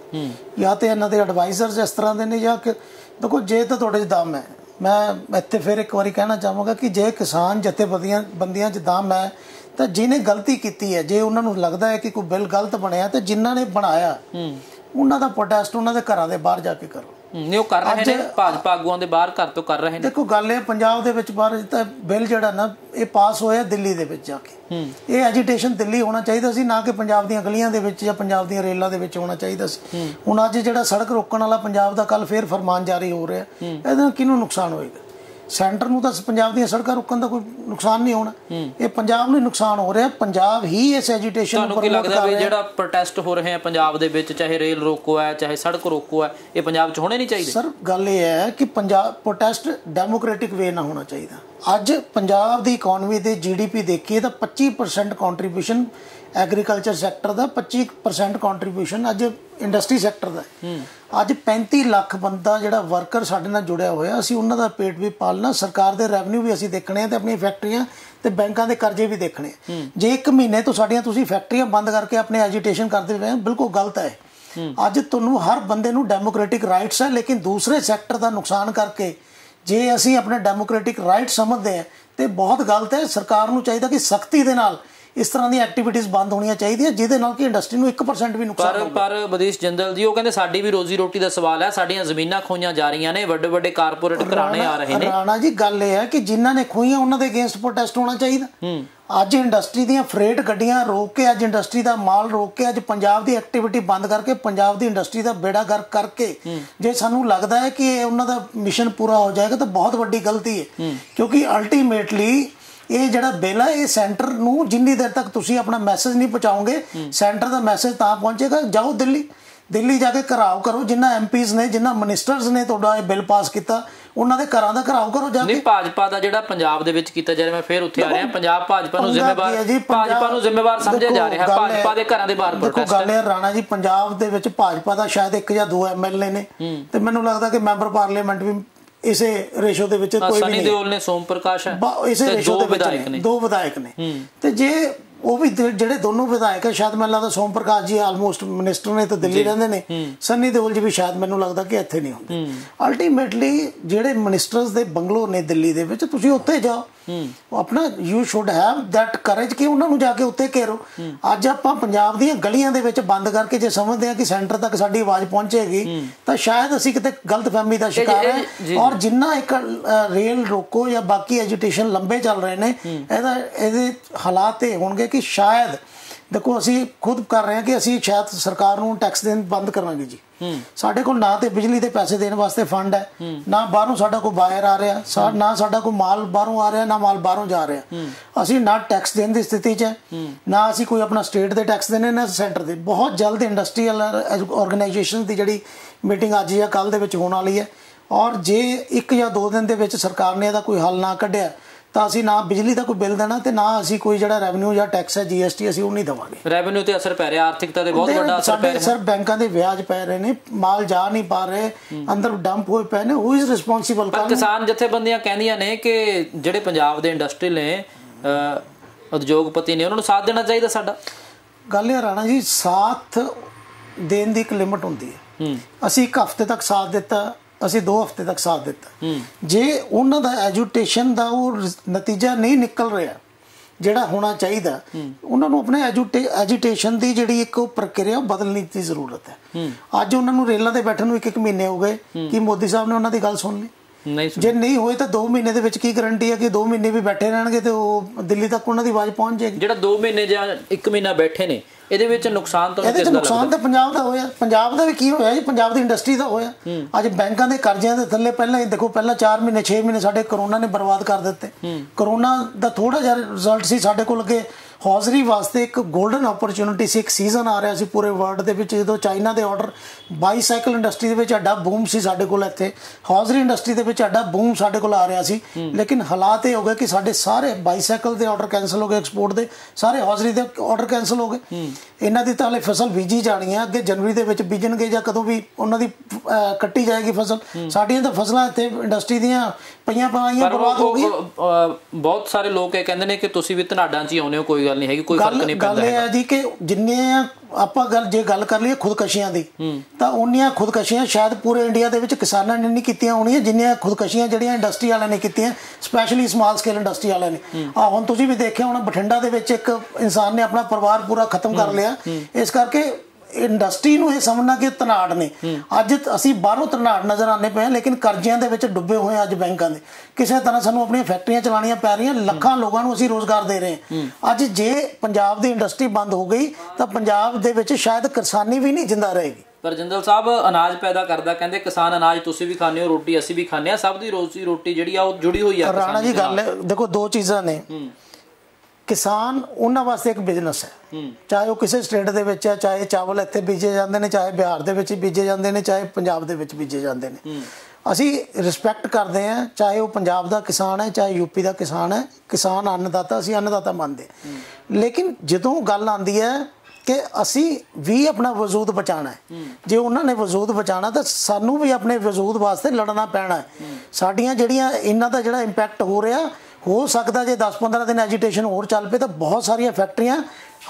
ਜਾਂ ਤੇ ਇਹਨਾਂ ਦੇ ਐਡਵਾਈਜ਼ਰਸ ਇਸ ਤਰ੍ਹਾਂ ਦੇ ਨੇ ਜਾਂ ਕਿ ਦੇਖੋ ਜੇ ਤਾਂ ਤੁਹਾਡੇ 'ਚ ਦਮ ਹੈ ਮੈਂ ਇੱਥੇ ਫਿਰ ਇੱਕ ਵਾਰੀ ਕਹਿਣਾ ਚਾਹਾਂਗਾ ਕਿ ਜੇ ਕਿਸਾਨ ਜਥੇਬੰਦੀਆਂ ਬੰਦੀਆਂ 'ਚ ਦਮ ਹੈ ਤਾਂ ਜਿਹਨੇ ਗਲਤੀ ਕੀਤੀ ਹੈ ਜੇ ਉਹਨਾਂ ਨੂੰ ਲੱਗਦਾ ਹੈ ਕਿ ਕੋਈ ਬਿੱਲ ਗਲਤ ਬਣਿਆ ਤੇ ਜਿਨ੍ਹਾਂ ਨੇ ਬਣਾਇਆ ਉਹਨਾਂ ਦਾ ਪ੍ਰੋਟੈਸਟ ਉਹਨਾਂ ਦੇ ਘਰਾਂ ਦੇ ਬਾਹਰ ਜਾ ਕੇ ਕਰੋ। ਨਹੀਂ ਉਹ ਕਰ ਰਹੇ ਨੇ ਭਾਜਪਾ ਆਗੂਆਂ ਦੇ ਬਾਹਰ ਘਰ ਤੋਂ ਕਰ ਰਹੇ ਨੇ। ਦੇਖੋ ਗੱਲ ਇਹ ਪੰਜਾਬ ਦੇ ਵਿੱਚ ਬਾਹਰ ਤਾਂ ਬਿੱਲ ਜਿਹੜਾ ਨਾ ਇਹ ਪਾਸ ਹੋਇਆ ਦਿੱਲੀ ਦੇ ਵਿੱਚ ਜਾ ਕੇ। ਇਹ ਐਜੀਟੇਸ਼ਨ ਦਿੱਲੀ ਹੋਣਾ ਚਾਹੀਦਾ ਸੀ ਨਾ ਕਿ ਪੰਜਾਬ ਦੀਆਂ ਗਲੀਆਂ ਦੇ ਵਿੱਚ ਜਾਂ ਪੰਜਾਬ ਦੀਆਂ ਰੇਲਾਂ ਦੇ ਵਿੱਚ ਹੋਣਾ ਚਾਹੀਦਾ ਸੀ। ਹੁਣ ਅੱਜ ਜਿਹੜਾ ਸੜਕ ਰੋਕਣ ਵਾਲਾ ਪੰਜਾਬ ਦਾ ਕੱਲ ਫੇਰ ਫਰਮਾਨ ਜਾਰੀ ਹੋ ਰਿਹਾ। ਇਹਦੇ ਨਾਲ ਕਿਹਨੂੰ ਨੁਕਸਾਨ ਹੋਏਗਾ? ਸੈਂਟਰ ਨੂੰ ਤਾਂ ਪੰਜਾਬ ਦੀਆਂ ਸੜਕਾਂ ਰੋਕਣ ਦਾ ਕੋਈ ਨੁਕਸਾਨ ਨਹੀਂ ਹੋਣਾ। ਇਹ ਪੰਜਾਬ ਨੂੰ ਹੀ ਨੁਕਸਾਨ ਹੋ ਰਿਹਾ। ਪੰਜਾਬ ਹੀ ਇਸ ਐਜੀਟੇਸ਼ਨ ਨੂੰ ਤੁਹਾਨੂੰ ਕੀ ਪ੍ਰਮੋਟ ਲੱਗਦਾ ਕਰ ਵੀ ਜਿਹੜਾ ਪ੍ਰੋਟੈਸਟ ਹੋ ਰਹੇ ਆ ਪੰਜਾਬ ਦੇ ਵਿੱਚ ਚਾਹੇ ਰੇਲ ਰੋਕੋ ਹੈ ਚਾਹੇ ਸੜਕ ਰੋਕੋ ਹੈ ਇਹ ਪੰਜਾਬ 'ਚ ਹੋਣੇ ਨਹੀਂ ਚਾਹੀਦੇ? ਸਰ ਗੱਲ ਇਹ ਹੈ ਕਿ ਪੰਜਾਬ ਪ੍ਰੋਟੈਸਟ ਡੈਮੋਕ੍ਰੈਟਿਕ ਵੇ ਨਾਲ ਹੋਣਾ ਚਾਹੀਦਾ। ਅੱਜ ਪੰਜਾਬ ਦੀ ਇਕਨੋਮੀ ਦੇ ਜੀਡੀਪੀ ਦੇਖੀਏ ਤਾਂ 25% ਕੰਟਰੀਬਿਊਸ਼ਨ ਐਗਰੀਕਲਚਰ ਸੈਕਟਰ ਦਾ 25% ਕੰਟਰੀਬਿਊਸ਼ਨ ਅੱਜ ਇੰਡਸਟਰੀ ਸੈਕਟਰ ਦਾ ਅੱਜ 35 ਲੱਖ ਬੰਦਾ ਜਿਹੜਾ ਵਰਕਰ ਸਾਡੇ ਨਾਲ ਜੁੜਿਆ ਹੋਇਆ, ਅਸੀਂ ਉਹਨਾਂ ਦਾ ਪੇਟ ਵੀ ਪਾਲਣਾ, ਸਰਕਾਰ ਦੇ ਰੈਵਨਿਊ ਵੀ ਅਸੀਂ ਦੇਖਣੇ ਆ ਤੇ ਆਪਣੀਆਂ ਫੈਕਟਰੀਆਂ ਤੇ ਬੈਂਕਾਂ ਦੇ ਕਰਜ਼ੇ ਵੀ ਦੇਖਣੇ ਆ। ਜੇ ਇੱਕ ਮਹੀਨੇ ਤੋਂ ਸਾਡੀਆਂ ਤੁਸੀਂ ਫੈਕਟਰੀਆਂ ਬੰਦ ਕਰਕੇ ਆਪਣੇ ਐਜੀਟੇਸ਼ਨ ਕਰਦੇ ਪਏ ਬਿਲਕੁਲ ਗਲਤ ਹੈ। ਅੱਜ ਤੁਹਾਨੂੰ ਹਰ ਬੰਦੇ ਨੂੰ ਡੈਮੋਕ੍ਰੈਟਿਕ ਰਾਈਟਸ ਹੈ, ਲੇਕਿਨ ਦੂਸਰੇ ਸੈਕਟਰ ਦਾ ਨੁਕਸਾਨ ਕਰਕੇ ਜੇ ਅਸੀਂ ਆਪਣੇ ਡੈਮੋਕ੍ਰੈਟਿਕ ਰਾਈਟ ਸਮਝਦੇ ਹਾਂ ਤੇ ਬਹੁਤ ਗਲਤ ਹੈ। ਸਰਕਾਰ ਨੂੰ ਚਾਹੀਦਾ ਕਿ ਸਖਤੀ ਦੇ ਨਾਲ ਇਸ ਤਰ੍ਹਾਂ ਦੀਆਂ ਐਕਟੀਵਿਟੀਜ਼ ਬੰਦ ਹੋਣੀਆਂ ਚਾਹੀਦੀਆਂ ਜਿਹਦੇ ਨਾਲ ਕਿ ਇੰਡਸਟਰੀ ਨੂੰ 1% ਵੀ ਨੁਕਸਾਨ ਪਰ ਪਰ ਵਿਦੇਸ਼ ਜੰਦਲ ਜੀ ਉਹ ਕਹਿੰਦੇ ਸਾਡੀ ਵੀ ਰੋਜ਼ੀ ਰੋਟੀ ਦਾ ਸਵਾਲ ਹੈ ਸਾਡੀਆਂ ਜ਼ਮੀਨਾਂ ਖੋਈਆਂ ਜਾ ਰਹੀਆਂ ਨੇ ਵੱਡੇ ਵੱਡੇ ਕਾਰਪੋਰੇਟ ਘਰਾਣੇ ਆ ਰਹੇ ਨੇ। ਰਾਣਾ ਜੀ ਗੱਲ ਇਹ ਹੈ ਕਿ ਜਿਨ੍ਹਾਂ ਨੇ ਖੋਈਆਂ ਉਹਨਾਂ ਦੇ ਅਗੇਂਸਟ ਪ੍ਰੋਟੈਸਟ ਹੋਣਾ ਚਾਹੀਦਾ। ਅੱਜ ਇੰਡਸਟਰੀ ਦੀਆਂ ਫਰੇਟ ਗੱਡੀਆਂ ਰੋਕ ਕੇ ਅੱਜ ਇੰਡਸਟਰੀ ਦਾ ਮਾਲ ਰੋਕ ਕੇ ਅੱਜ ਪੰਜਾਬ ਦੀ ਐਕਟੀਵਿਟੀ ਬੰਦ ਕਰਕੇ ਪੰਜਾਬ ਦੀ ਇੰਡਸਟਰੀ ਦਾ ਬੇੜਾ ਗਰਕ ਕਰਕੇ ਜੇ ਸਾਨੂੰ ਲੱਗਦਾ ਹੈ ਕਿ ਇਹ ਉਹਨਾਂ ਦਾ ਮਿਸ਼ਨ ਪੂਰਾ ਹੋ ਜਾਏਗਾ ਤਾਂ ਬਹੁਤ ਵੱਡੀ ਗਲਤੀ ਹੈ। ਕਿਉਂਕਿ ਅਲਟੀਮੇਟਲੀ ਇਹ ਜਿਹੜਾ ਬਿੱਲ ਹੈ ਇਹ ਸੈਂਟਰ ਨੂੰ ਜਿੰਨੀ ਦੇਰ ਤੱਕ ਤੁਸੀਂ ਆਪਣਾ ਮੈਸੇਜ ਨਹੀਂ ਪਹੁੰਚਾਓਗੇ ਸੈਂਟਰ ਦਾ ਮੈਸੇਜ ਤਾਂ ਪਹੁੰਚੇਗਾ ਜਾਓ ਦਿੱਲੀ। ਦਿੱਲੀ ਜਾ ਕੇ ਘਰਾਓ ਕਰੋ ਜਿੰਨਾ ਐਮਪੀਜ਼ ਨੇ ਜਿੰਨਾ ਮਿਨਿਸਟਰਸ ਨੇ ਤੁਹਾਡਾ ਇਹ ਬਿੱਲ ਪਾਸ ਕੀਤਾ ਉਹਨਾਂ ਦੇ ਘਰਾਂ ਦਾ ਘਰਾਓ ਕਰੋ ਜਾ ਕੇ। ਨਹੀਂ ਭਾਜਪਾ ਦਾ ਜਿਹੜਾ ਪੰਜਾਬ ਦੇ ਵਿੱਚ ਕੀਤਾ ਜਾ ਰਿਹਾ ਮੈਂ ਫੇਰ ਉੱਥੇ ਆ ਰਿਹਾ ਪੰਜਾਬ ਭਾਜਪਾ ਨੂੰ ਜ਼ਿੰਮੇਵਾਰ ਹੈ ਭਾਜਪਾ ਨੂੰ ਜ਼ਿੰਮੇਵਾਰ ਸਮਝਿਆ ਜਾ ਰਿਹਾ ਹੈ ਦੇਖੋ, ਭਾਜਪਾ ਦੇ ਘਰਾਂ ਦੇ ਬਾਹਰ ਦੇਖੋ ਪ੍ਰੋਟੈਸਟ ਗੱਲ ਇਹ ਰਾਣਾ ਜੀ ਪੰਜਾਬ ਦੇ ਵਿੱਚ ਭਾਜਪਾ ਦਾ ਸ਼ਾਇਦ ਇੱਕ ਜਾਂ ਦੋ ਐਮਐਲਏ ਨੇ। ਤੇ ਮੈਨੂੰ ਲੱਗਦਾ ਕਿ ਮੈਂਬਰ ਪਾਰਲੀਮੈਂਟ ਵੀ ਇਸੇ ਰੇਸ਼ੋ ਦੇ ਵਿੱਚ ਕੋਈ ਵੀ ਸਨੀ ਨਹੀਂ। ਦਿਓਲ ਨੇ ਸੋਮ ਪ੍ਰਕਾਸ਼ ਹੈ ਇਸੇ ਰੇਸ਼ੋ ਦੋ ਵਿਧਾਇਕ ਨੇ ਦੋ ਵਿਧਾਇਕ ਨੇ। ਤੇ ਜੇ ਉਹ ਵੀ ਜਿਹੜੇ ਦੋਨੋਂ ਵਿਧਾਇਕ ਹੈ ਸ਼ਾਇਦ ਮੈਨੂੰ ਲੱਗਦਾ ਸੋਮ ਪ੍ਰਕਾਸ਼ ਜੀ ਆਲਮੋਸਟ ਮਿਨਿਸਟਰ ਨੇ ਤਾਂ ਦਿੱਲੀ ਰਹਿੰਦੇ ਨੇ। ਸੰਨੀ ਦਿਓਲ ਜੀ ਵੀ ਸ਼ਾਇਦ ਮੈਨੂੰ ਲੱਗਦਾ ਕਿ ਇੱਥੇ ਨਹੀਂ ਹੁੰਦੇ। ਅਲਟੀਮੇਟਲੀ ਜਿਹੜੇ ਮਿਨਿਸਟਰਸ ਦੇ ਬੰਗਲੋ ਨੇ ਦਿੱਲੀ ਦੇ ਵਿੱਚ ਤੁਸੀਂ ਉੱਥੇ ਜਾਓ। ਉਹ ਆਪਣਾ you should have that courage ਕਿ ਉਹਨਾਂ ਨੂੰ ਜਾ ਕੇ ਉੱਤੇ ਘੇਰੋ। ਅੱਜ ਆਪਾਂ ਪੰਜਾਬ ਦੀਆਂ ਗਲੀਆਂ ਦੇ ਵਿੱਚ ਬੰਦ ਕਰਕੇ ਜੇ ਸਮਝਦੇ ਹਾਂ ਕਿ ਸੈਂਟਰ ਤੱਕ ਸਾਡੀ ਆਵਾਜ਼ ਪਹੁੰਚੇਗੀ ਤਾਂ ਸ਼ਾਇਦ ਅਸੀਂ ਕਿਤੇ ਗਲਤਫਹਿਮੀ ਦਾ ਸ਼ਿਕਾਰ ਹੈ। ਔਰ ਜਿੰਨਾ ਇੱਕ ਰੇਲ ਰੋਕੋ ਜਾਂ ਬਾਕੀ ਐਜੀਟੇਸ਼ਨ ਲੰਬੇ ਚੱਲ ਰਹੇ ਨੇ ਇਹਦਾ ਇਹਦੇ ਹਾਲਾਤ ਇਹ ਹੋਣਗੇ ਕਿ ਸ਼ਾਇਦ ਦੇਖੋ ਅਸੀਂ ਖੁਦ ਕਰ ਰਹੇ ਹਾਂ ਕਿ ਅਸੀਂ ਸ਼ਾਇਦ ਸਰਕਾਰ ਨੂੰ ਟੈਕਸ ਦੇਣ ਬੰਦ ਕਰਾਂਗੇ ਜੀ। ਸਾਡੇ ਕੋਲ ਨਾ ਤੇ ਬਿਜਲੀ ਦੇ ਪੈਸੇ ਦੇਣ ਵਾਸਤੇ ਫੰਡ ਹੈ ਨਾ ਬਾਹਰੋਂ ਸਾਡਾ ਕੋਈ ਬਾਇਰ ਆ ਰਿਹਾ ਨਾ ਸਾਡਾ ਕੋਈ ਮਾਲ ਬਾਹਰੋਂ ਆ ਰਿਹਾ ਨਾ ਮਾਲ ਬਾਹਰੋਂ ਜਾ ਰਿਹਾ। ਅਸੀਂ ਨਾ ਟੈਕਸ ਦੇਣ ਦੀ ਸਥਿਤੀ 'ਚ ਨਾ ਅਸੀਂ ਕੋਈ ਆਪਣਾ ਸਟੇਟ ਦੇ ਟੈਕਸ ਦੇਣੇ ਨਾ ਸੈਂਟਰ ਦੇ। ਬਹੁਤ ਜਲਦ ਇੰਡਸਟਰੀਅਲ ਆਰਗੇਨਾਈਜੇਸ਼ਨ ਦੀ ਜਿਹੜੀ ਮੀਟਿੰਗ ਅੱਜ ਜਾਂ ਕੱਲ ਦੇ ਵਿੱਚ ਹੋਣ ਵਾਲੀ ਹੈ। ਔਰ ਜੇ ਇੱਕ ਜਾਂ ਦੋ ਦਿਨ ਦੇ ਵਿੱਚ ਸਰਕਾਰ ਨੇ ਇਹਦਾ ਕੋਈ ਹੱਲ ਨਾ ਕੱਢਿਆ ਤਾਂ ਅਸੀਂ ਨਾ ਬਿਜਲੀ ਦਾ ਕੋਈ ਬਿੱਲ ਦੇਣਾ ਤੇ ਨਾ ਅਸੀਂ ਕੋਈ ਜਿਹੜਾ ਰੈਵਨਿਊ ਜਾਂ ਟੈਕਸ ਹੈ ਜੀਐਸਟੀ ਅਸੀਂ ਉਹ ਨਹੀਂ ਦੇਵਾਂਗੇ। ਰੈਵਨਿਊ ਤੇ ਅਸਰ ਪੈ ਰਿਹਾ ਆਰਥਿਕਤਾ ਤੇ ਬਹੁਤ ਵੱਡਾ ਅਸਰ ਪੈ ਰਿਹਾ। ਸਰ ਬੈਂਕਾਂ ਦੇ ਵਿਆਜ ਪੈ ਰਹੇ ਨੇ ਮਾਲ ਜਾ ਨਹੀਂ ਪਾ ਰਹੇ ਅੰਦਰ ਡੰਪ ਹੋਏ ਪਏ ਨੇ ਹੂ ਇਜ਼ ਰਿਸਪੌਂਸਿਬਲ ਪਰ ਕਿਸਾਨ ਜਥੇਬੰਦੀਆਂ ਕਹਿੰਦੀਆਂ ਨੇ ਕਿ ਜਿਹੜੇ ਪੰਜਾਬ ਦੇ ਇੰਡਸਟਰੀ ਨੇ ਉਦਯੋਗਪਤੀ ਨੇ ਉਹਨਾਂ ਨੂੰ ਸਾਥ ਦੇਣਾ ਚਾਹੀਦਾ ਸਾਡਾ। ਗੱਲ ਇਹ ਰਾਣਾ ਜੀ ਸਾਥ ਦੇਣ ਦੀ ਇੱਕ ਲਿਮਟ ਹੁੰਦੀ ਹੈ। ਅਸੀਂ ਇੱਕ ਹਫ਼ਤੇ ਤੱਕ ਸਾਥ ਦਿੱਤਾ ਅਸੀਂ 2 ਹਫ਼ਤੇ ਤੱਕ ਸਾਥ ਦਿੱਤਾ। ਜੇ ਉਹਨਾਂ ਦਾ ਐਜੂਟੇਸ਼ਨ ਦਾ ਉਹ ਨਤੀਜਾ ਨਹੀਂ ਨਿਕਲ ਰਿਹਾ ਜਿਹੜਾ ਹੋਣਾ ਚਾਹੀਦਾ ਉਹਨਾਂ ਨੂੰ ਆਪਣੇ ਐਜੂਟੇਸ਼ਨ ਦੀ ਜਿਹੜੀ ਇੱਕ ਪ੍ਰਕਿਰਿਆ ਉਹ ਬਦਲਣ ਦੀ ਜ਼ਰੂਰਤ ਹੈ। ਅੱਜ ਉਹਨਾਂ ਨੂੰ ਰੇਲਾਂ ਤੇ ਬੈਠਣ ਨੂੰ ਇੱਕ ਇੱਕ ਮਹੀਨੇ ਹੋ ਗਏ ਕਿ ਮੋਦੀ ਸਾਹਿਬ ਨੇ ਉਹਨਾਂ ਦੀ ਗੱਲ ਸੁਣ ਲਈ। ਨਹੀਂ ਜੇ ਨਹੀਂ ਹੋਏ ਤਾਂ 2 ਮਹੀਨੇ ਦੇ ਵਿੱਚ ਕੀ ਗਾਰੰਟੀ ਹੈ ਕਿ 2 ਮਹੀਨੇ ਵੀ ਬੈਠੇ ਰਹਿਣਗੇ ਤੇ ਉਹ ਦਿੱਲੀ ਤੱਕ ਉਹਨਾਂ ਦੀ ਆਵਾਜ਼ ਪਹੁੰਚ ਜਾਏਗੀ? ਜਿਹੜਾ 2 ਮਹੀਨੇ ਜਾਂ 1 ਮਹੀਨਾ ਬੈਠੇ ਨੇ ਇਹਦੇ ਵਿੱਚ ਨੁਕਸਾਨ ਤੁਹਾਨੂੰ ਇਹਦੇ ਕਿਸ ਚ ਦਾ ਨੁਕਸਾਨ ਤਾਂ ਪੰਜਾਬ ਦਾ ਹੋਇਆ। ਪੰਜਾਬ ਦਾ ਵੀ ਕੀ ਹੋਇਆ ਜੀ? ਪੰਜਾਬ ਦੀ ਇੰਡਸਟਰੀ ਦਾ ਹੋਇਆ। ਅੱਜ ਬੈਂਕਾਂ ਦੇ ਕਰਜ਼ਿਆਂ ਦੇ ਥੱਲੇ ਪਹਿਲਾਂ ਹੀ ਦੇਖੋ ਪਹਿਲਾਂ 4 ਮਹੀਨੇ 6 ਮਹੀਨੇ ਸਾਡੇ ਕਰੋਨਾ ਨੇ ਬਰਬਾਦ ਕਰ ਦਿੱਤੇ। ਕਰੋਨਾ ਦਾ ਥੋੜਾ ਜਿਹਾ ਰਿਜ਼ਲਟ ਸੀ ਸਾਡੇ ਕੋਲ ਅੱਗੇ। ਹੌਜ਼ਰੀ ਵਾਸਤੇ ਇੱਕ ਗੋਲਡਨ ਓਪਰਚ्युनिटी ਸੀ ਇੱਕ ਸੀਜ਼ਨ ਆ ਰਿਹਾ ਸੀ ਪੂਰੇ ਵਰਲਡ ਦੇ ਵਿੱਚ ਜਦੋਂ ਚਾਈਨਾ ਦੇ ਆਰਡਰ ਬਾਈਸਾਈਕਲ ਇੰਡਸਟਰੀ ਦੇ ਵਿੱਚ ਅੱਡਾ ਬੂਮ ਸੀ ਸਾਡੇ ਕੋਲ ਇੱਥੇ। ਹੌਜ਼ਰੀ ਇੰਡਸਟਰੀ ਦੇ ਵਿੱਚ ਅੱਡਾ ਬੂਮ ਸਾਡੇ ਕੋਲ ਆ ਰਿਹਾ ਸੀ। ਲੇਕਿਨ ਹਾਲਾਤ ਇਹ ਹੋ ਗਏ ਕਿ ਸਾਡੇ ਸਾਰੇ ਬਾਈਸਾਈਕਲ ਦੇ ਆਰਡਰ ਕੈਨਸਲ ਹੋ ਗਏ ਐਕਸਪੋਰਟ ਦੇ ਸਾਰੇ ਹੌਜ਼ਰੀ ਦੇ ਆਰਡਰ ਕੈਨਸਲ ਹੋ ਗਏ। ਇਹਨਾਂ ਦੀ ਤਾਂ ਹਲੇ ਫਸਲ ਬੀਜੀ ਜਾਣੀ ਹੈ ਅੱਗੇ ਜਨਵਰੀ ਦੇ ਵਿੱਚ ਬੀਜਣਗੇ ਜਾਂ ਕਦੋਂ ਵੀ ਉਹਨਾਂ ਦੀ ਕੱਟੀ ਜਾਏਗੀ ਫਸਲ। ਸਾਡੀਆਂ ਤਾਂ ਫਸਲਾਂ ਇੱਥੇ ਇੰਡਸਟਰੀ ਦੀਆਂ ਪਈਆਂ ਪਵਾਈਆਂ ਬਰਬਾਦ ਹੋ ਗਈਆਂ। ਬਹੁਤ ਸਾਰੇ ਲੋਕ ਇਹ ਕਹਿੰਦੇ ਨੇ ਕਿ ਤੁਸੀਂ ਵੀ ਧਨਾਡਾਂ 'ਚ ਹੀ ਆਉਨੇ ਹੋ ਕੋਈ ਗੱਲ ਨਹੀਂ ਹੈਗੀ ਕੋਈ ਫ਼ਰਕ ਗੱਲ ਨਹੀਂ ਗੱਲ ਪੈਂਦਾ ਇਹ ਹੈ ਜੀ ਕਿ ਜਿੰਨੇ ਆਪਾਂ ਗੱਲ ਜੇ ਗੱਲ ਕਰ ਲਈਏ ਖੁਦਕਸ਼ੀਆਂ ਦੀ ਤਾਂ ਉਹਨੀਆਂ ਖੁਦਕਸ਼ੀਆਂ ਸ਼ਾਇਦ ਪੂਰੇ ਇੰਡੀਆ ਦੇ ਵਿੱਚ ਕਿਸਾਨਾਂ ਨੇ ਨਹੀਂ ਕੀਤੀਆਂ ਹੋਣੀਆਂ ਜਿੰਨੀਆਂ ਖੁਦਕਸ਼ੀਆਂ ਜਿਹੜੀਆਂ ਇੰਡਸਟਰੀ ਵਾਲਿਆਂ ਨੇ ਕੀਤੀਆਂ ਸਪੈਸ਼ਲੀ ਸਮਾਲ ਸਕੇਲ ਇੰਡਸਟਰੀ ਵਾਲਿਆਂ ਨੇ। ਆ ਹੁਣ ਤੁਸੀਂ ਵੀ ਦੇਖਿਆ ਹੋਣਾ ਬਠਿੰਡਾ ਦੇ ਵਿੱਚ ਇੱਕ ਇਨਸਾਨ ਨੇ ਆਪਣਾ ਪਰਿਵਾਰ ਪੂਰਾ ਖਤਮ ਕਰ ਲਿਆ। ਇਸ ਕਰਕੇ ਇੰਡਸਟਰੀ ਨੂੰ ਇਹ ਸਮਝਣਾ ਕਿ ਤਨਾੜ ਨੇ। ਅੱਜ ਅਸੀਂ ਬਾਹਰੋਂ ਤਨਾੜ ਨਜ਼ਰ ਆਉਂਦੇ ਪਏ ਲੇਕਿਨ ਕਰਜ਼ਿਆਂ ਦੇ ਵਿੱਚ ਡੁੱਬੇ ਹੋਏ ਅੱਜ ਬੈਂਕਾਂ ਦੇ। ਕਿਸੇ ਤਰ੍ਹਾਂ ਸਾਨੂੰ ਆਪਣੀਆਂ ਫੈਕਟਰੀਆਂ ਚਲਾਉਣੀਆਂ ਪੈ ਰਹੀਆਂ ਲੱਖਾਂ ਲੋਕਾਂ ਨੂੰ ਅਸੀਂ ਰੋਜ਼ਗਾਰ ਦੇ ਰਹੇ ਹਾਂ। ਅੱਜ ਜੇ ਪੰਜਾਬ ਦੀ ਇੰਡਸਟਰੀ ਬੰਦ ਹੋ ਗਈ ਤਾਂ ਪੰਜਾਬ ਦੇ ਵਿੱਚ ਸ਼ਾਇਦ ਕਿਸਾਨੀ ਵੀ ਨਹੀਂ ਜਿੰਦਾ ਰਹੇਗੀ। ਪਰ ਜੰਦਲ ਸਾਹਿਬ ਅਨਾਜ ਪੈਦਾ ਕਰਦਾ ਕਹਿੰਦੇ ਕਿਸਾਨ ਅਨਾਜ ਤੁਸੀਂ ਵੀ ਖਾਂਦੇ ਹੋ ਰੋਟੀ ਅਸੀਂ ਵੀ ਖਾਂਦੇ ਆ ਸਭ ਦੀ ਰੋਜ਼ੀ ਰੋਟੀ ਜਿਹੜੀ ਆ ਉਹ ਜੁੜੀ ਹੋਈ ਆ ਰਾਣਾ ਜੀ। ਗੱਲ ਦੇਖੋ ਦੋ ਚੀਜ਼ਾਂ ਨੇ। ਕਿਸਾਨ ਉਹਨਾਂ ਵਾਸਤੇ ਇੱਕ ਬਿਜ਼ਨਸ ਹੈ। ਚਾਹੇ ਉਹ ਕਿਸੇ ਸਟੇਟ ਦੇ ਵਿੱਚ ਹੈ ਚਾਹੇ ਚਾਵਲ ਇੱਥੇ ਬੀਜੇ ਜਾਂਦੇ ਨੇ ਚਾਹੇ ਬਿਹਾਰ ਦੇ ਵਿੱਚ ਬੀਜੇ ਜਾਂਦੇ ਨੇ ਚਾਹੇ ਪੰਜਾਬ ਦੇ ਵਿੱਚ ਬੀਜੇ ਜਾਂਦੇ ਨੇ। ਅਸੀਂ ਰਿਸਪੈਕਟ ਕਰਦੇ ਹਾਂ ਚਾਹੇ ਉਹ ਪੰਜਾਬ ਦਾ ਕਿਸਾਨ ਹੈ ਚਾਹੇ ਯੂਪੀ ਦਾ ਕਿਸਾਨ ਹੈ ਕਿਸਾਨ ਅੰਨਦਾਤਾ ਅਸੀਂ ਅੰਨਦਾਤਾ ਮੰਨਦੇ। ਲੇਕਿਨ ਜਦੋਂ ਗੱਲ ਆਉਂਦੀ ਹੈ ਕਿ ਅਸੀਂ ਵੀ ਆਪਣਾ ਵਜੂਦ ਬਚਾਉਣਾ ਹੈ। ਜੇ ਉਹਨਾਂ ਨੇ ਵਜੂਦ ਬਚਾਉਣਾ ਤਾਂ ਸਾਨੂੰ ਵੀ ਆਪਣੇ ਵਜੂਦ ਵਾਸਤੇ ਲੜਨਾ ਪੈਣਾ ਹੈ। ਸਾਡੀਆਂ ਜਿਹੜੀਆਂ ਇਹਨਾਂ ਦਾ ਜਿਹੜਾ ਇੰਪੈਕਟ ਹੋ ਰਿਹਾ ਹੋ ਸਕਦਾ ਜੇ 10-15 ਦਿਨ ਐਜੀਟੇਸ਼ਨ ਹੋਰ ਚੱਲ ਪਏ ਤਾਂ ਬਹੁਤ ਸਾਰੀਆਂ ਫੈਕਟਰੀਆਂ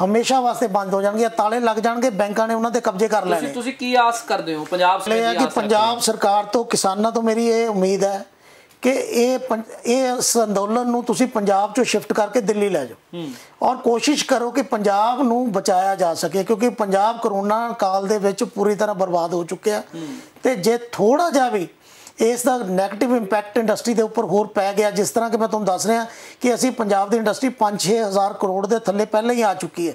ਹਮੇਸ਼ਾ ਵਾਸਤੇ ਬੰਦ ਹੋ ਜਾਣਗੀਆਂ ਤਾਲੇ ਲੱਗ ਜਾਣਗੇ ਬੈਂਕਾਂ ਨੇ ਉਹਨਾਂ ਤੇ ਕਬਜ਼ੇ ਕਰ ਲੈਣੇ। ਤੁਸੀਂ ਤੁਸੀਂ ਕੀ ਆਸ ਕਰਦੇ ਹੋ? ਪੰਜਾਬ ਸਰਕਾਰ ਕਿ ਪੰਜਾਬ ਸਰਕਾਰ ਤੋਂ ਕਿਸਾਨਾਂ ਤੋਂ ਮੇਰੀ ਇਹ ਉਮੀਦ ਹੈ ਕਿ ਇਹ ਇਹ ਅੰਦੋਲਨ ਨੂੰ ਤੁਸੀਂ ਪੰਜਾਬ ਚੋਂ ਸ਼ਿਫਟ ਕਰਕੇ ਦਿੱਲੀ ਲੈ ਜਾਓ। ਔਰ ਕੋਸ਼ਿਸ਼ ਕਰੋ ਕਿ ਪੰਜਾਬ ਨੂੰ ਬਚਾਇਆ ਜਾ ਸਕੇ ਕਿਉਂਕਿ ਪੰਜਾਬ ਕਰੋਨਾ ਕਾਲ ਦੇ ਵਿੱਚ ਪੂਰੀ ਤਰ੍ਹਾਂ ਬਰਬਾਦ ਹੋ ਚੁੱਕਿਆ। ਤੇ ਜੇ ਥੋੜਾ ਜਿਹਾ ਵੀ ਇਸ ਦਾ 네ਗੇਟਿਵ ਇੰਪੈਕਟ ਇੰਡਸਟਰੀ ਦੇ ਉੱਪਰ ਹੋਰ ਪੈ ਗਿਆ ਜਿਸ ਤਰ੍ਹਾਂ ਕਿ ਮੈਂ ਤੁਹਾਨੂੰ ਦੱਸ ਰਿਹਾ ਕਿ ਅਸੀਂ ਪੰਜਾਬ ਦੀ ਇੰਡਸਟਰੀ 5-6000 ਕਰੋੜ ਦੇ ਥੱਲੇ ਪਹਿਲਾਂ ਹੀ ਆ ਚੁੱਕੀ ਹੈ।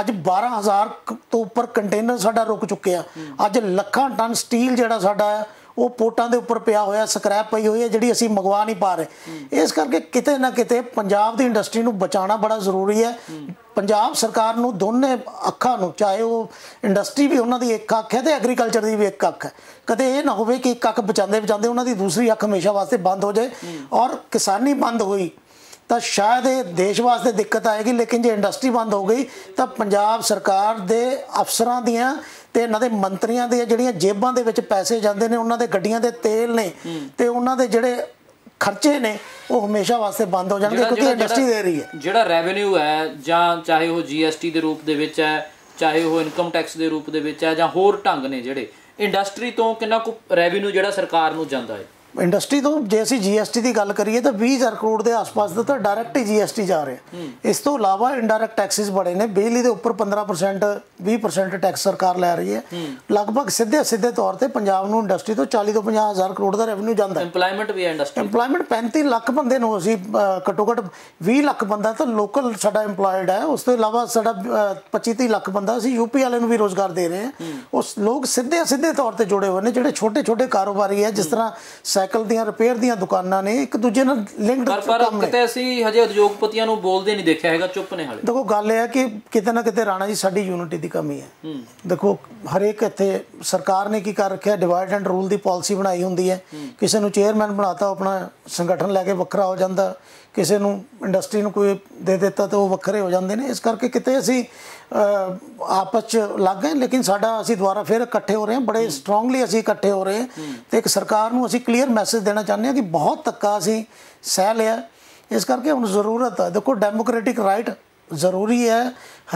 ਅੱਜ 12000 ਕ- ਤੋਂ ਉੱਪਰ ਕੰਟੇਨਰ ਸਾਡਾ ਰੁਕ ਚੁੱਕਿਆ। ਅੱਜ ਲੱਖਾਂ ਟਨ ਸਟੀਲ ਜਿਹੜਾ ਸਾਡਾ ਹੈ ਉਹ ਪੋਰਟਾਂ ਦੇ ਉੱਪਰ ਪਿਆ ਹੋਇਆ ਸਕ੍ਰੈਪ ਪਈ ਹੋਈ ਹੈ ਜਿਹੜੀ ਅਸੀਂ ਮੰਗਵਾ ਨਹੀਂ ਪਾ ਰਹੇ। ਇਸ ਕਰਕੇ ਕਿਤੇ ਨਾ ਕਿਤੇ ਪੰਜਾਬ ਦੀ ਇੰਡਸਟਰੀ ਨੂੰ ਬਚਾਉਣਾ ਬੜਾ ਜ਼ਰੂਰੀ ਹੈ। ਪੰਜਾਬ ਸਰਕਾਰ ਨੂੰ ਦੋਨੇ ਅੱਖਾਂ ਨੂੰ ਚਾਹੇ ਉਹ ਇੰਡਸਟਰੀ ਵੀ ਉਹਨਾਂ ਦੀ ਇੱਕ ਅੱਖ ਹੈ ਤੇ ਐਗਰੀਕਲਚਰ ਦੀ ਵੀ ਇੱਕ ਅੱਖ ਹੈ। ਕਦੇ ਇਹ ਨਾ ਹੋਵੇ ਕਿ ਇੱਕ ਅੱਖ ਬਚਾਉਂਦੇ ਬਚਾਉਂਦੇ ਉਹਨਾਂ ਦੀ ਦੂਸਰੀ ਅੱਖ ਹਮੇਸ਼ਾ ਵਾਸਤੇ ਬੰਦ ਹੋ ਜਾਏ ਔਰ ਕਿਸਾਨੀ ਬੰਦ ਹੋਈ ਤਾਂ ਸ਼ਾਇਦ ਇਹ ਦੇਸ਼ ਵਾਸਤੇ ਦਿੱਕਤ ਆਏਗੀ ਲੇਕਿਨ ਜੇ ਇੰਡਸਟਰੀ ਬੰਦ ਹੋ ਗਈ ਤਾਂ ਪੰਜਾਬ ਸਰਕਾਰ ਦੇ ਅਫਸਰਾਂ ਦੀਆਂ ਤੇ ਇਹਨਾਂ ਦੇ ਮੰਤਰੀਆਂ ਦੀਆਂ ਜਿਹੜੀਆਂ ਜੇਬਾਂ ਦੇ ਵਿੱਚ ਪੈਸੇ ਜਾਂਦੇ ਨੇ ਉਹਨਾਂ ਦੇ ਗੱਡੀਆਂ ਦੇ ਤੇਲ ਨੇ ਤੇ ਉਹਨਾਂ ਦੇ ਜਿਹੜੇ ਖਰਚੇ ਨੇ ਉਹ ਹਮੇਸ਼ਾ ਵਾਸਤੇ ਬੰਦ ਹੋ ਜਾਣਗੇ ਕਿਉਂਕਿ ਇੰਡਸਟਰੀ ਦੇ ਰਹੀ ਹੈ। ਜਿਹੜਾ ਰੈਵਨਿਊ ਹੈ ਜਾਂ ਚਾਹੇ ਉਹ ਜੀਐਸਟੀ ਦੇ ਰੂਪ ਦੇ ਵਿੱਚ ਹੈ ਚਾਹੇ ਉਹ ਇਨਕਮ ਟੈਕਸ ਦੇ ਰੂਪ ਦੇ ਵਿੱਚ ਹੈ ਜਾਂ ਹੋਰ ਢੰਗ ਨੇ ਜਿਹੜੇ ਇੰਡਸਟਰੀ ਤੋਂ ਕਿੰਨਾ ਕੁ ਰੈਵਨਿਊ ਜਿਹੜਾ ਸਰਕਾਰ ਨੂੰ ਜਾਂਦਾ ਹੈ? ਇੰਡਸਟਰੀ ਤੋਂ ਜੇ ਅਸੀਂ GST ਦੀ ਗੱਲ ਕਰੀਏ ਤਾਂ 20000 ਕਰੋੜ ਦੇ ਆਸ-ਪਾਸ ਦਾ ਤਾਂ ਡਾਇਰੈਕਟ ਹੀ GST ਜਾ ਰਿਹਾ। ਇਸ ਤੋਂ ਇਲਾਵਾ ਇਨਡਾਇਰੈਕਟ ਟੈਕਸਿਸ ਬੜੇ ਨੇ। ਬਿਜਲੀ ਦੇ ਉੱਪਰ 15% 20% ਟੈਕਸ ਸਰਕਾਰ ਲੈ ਰਹੀ ਹੈ। ਲਗਭਗ ਸਿੱਧੇ ਸਿੱਧੇ ਤੌਰ ਤੇ ਪੰਜਾਬ ਨੂੰ ਇੰਡਸਟਰੀ ਤੋਂ 40 ਤੋਂ 50000 ਕਰੋੜ ਦਾ ਰੈਵਨਿਊ ਜਾਂਦਾ ਹੈ। ਇੰਪਲੋਇਮੈਂਟ ਵੀ ਹੈ ਇੰਡਸਟਰੀ ਇੰਪਲੋਇਮੈਂਟ 35 ਲੱਖ ਬੰਦੇ ਨੂੰ ਅਸੀਂ ਘੱਟੋ ਘੱਟ 20 ਲੱਖ ਬੰਦਾ ਤਾਂ ਲੋਕਲ ਸਾਡਾ EMPLOYED ਹੈ। ਉਸ ਤੋਂ ਇਲਾਵਾ ਸਾਡਾ 25 30 ਲੱਖ ਬੰਦਾ ਅਸੀਂ ਯੂਪੀ ਵਾਲੇ ਨੂੰ ਵੀ ਰੋਜ਼ਗਾਰ ਦੇ ਰਹੇ ਹਾਂ। ਉਸ ਲੋਕ ਸਿੱਧੇ ਸਿੱਧੇ ਤੌਰ ਤੇ ਜੁੜੇ ਹੋਏ ਨੇ ਜਿਹੜੇ ਛੋਟੇ ਛੋਟੇ ਕਾਰੋਬਾਰੀ ਹੈ ਜਿਸ ਤਰ੍ਹਾਂ ਸਾਈਕਲ ਦੀਆਂ ਰਿਪੇਅਰ ਦੀਆਂ ਦੁਕਾਨਾਂ ਨੇ ਇੱਕ ਦੂਜੇ ਨਾਲ ਲਿੰਕਡ ਪਰ ਪਰ ਕੰਮ ਨੇ। ਕਿਤੇ ਅਸੀਂ ਹਜੇ ਉਦਯੋਗਪਤੀਆਂ ਨੂੰ ਬੋਲਦੇ ਨਹੀਂ ਦੇਖਿਆ ਹੈਗਾ ਚੁੱਪ ਨੇ ਹਾਲੇ। ਦੇਖੋ ਗੱਲ ਇਹ ਹੈ ਕਿ ਕਿਤੇ ਨਾ ਕਿਤੇ ਰਾਣਾ ਜੀ ਸਾਡੀ ਯੂਨਿਟੀ ਦੀ ਕਮੀ ਹੈ। ਦੇਖੋ ਹਰੇਕ ਇੱਥੇ ਸਰਕਾਰ ਨੇ ਕੀ ਕਰ ਰੱਖਿਆ ਡਿਵਾਈਡ ਐਂਡ ਰੂਲ ਦੀ ਪਾਲਿਸੀ ਬਣਾਈ ਹੁੰਦੀ ਹੈ। ਕਿਸੇ ਨੂੰ ਚੇਅਰਮੈਨ ਬਣਾਤਾ ਆਪਣਾ ਸੰਗਠਨ ਲੈ ਕੇ ਵੱਖਰਾ ਹੋ ਜਾਂਦਾ। ਕਿਸੇ ਨੂੰ ਇੰਡਸਟਰੀ ਨੂੰ ਕੋਈ ਦੇ ਦਿੱਤਾ ਤਾਂ ਉਹ ਵੱਖਰੇ ਹੋ ਜਾਂਦੇ ਨੇ। ਇਸ ਕਰਕੇ ਕਿਤੇ ਅਸੀਂ ਆਪਸ ਚ ਲੱਗ ਗਏ, ਲੇਕਿਨ ਸਾਡਾ ਅਸੀਂ ਦੁਬਾਰਾ ਫਿਰ ਇਕੱਠੇ ਹੋ ਰਹੇ ਹਾਂ, ਬੜੇ ਸਟਰੋਂਗਲੀ ਅਸੀਂ ਇਕੱਠੇ ਹੋ ਰਹੇ ਹਾਂ। ਤੇ ਇੱਕ ਸਰਕਾਰ ਨੂੰ ਅਸੀਂ ਕਲੀਅਰ ਮੈਸੇਜ ਦੇਣਾ ਚਾਹੁੰਦੇ ਹਾਂ ਕਿ ਬਹੁਤ ਧੱਕਾ ਅਸੀਂ ਸਹਿ ਲਿਆ। ਇਸ ਕਰਕੇ ਹੁਣ ਜ਼ਰੂਰਤ ਹੈ ਦੇਖੋ ਡੈਮੋਕ੍ਰੈਟਿਕ ਰਾਈਟ ਜ਼ਰੂਰੀ ਹੈ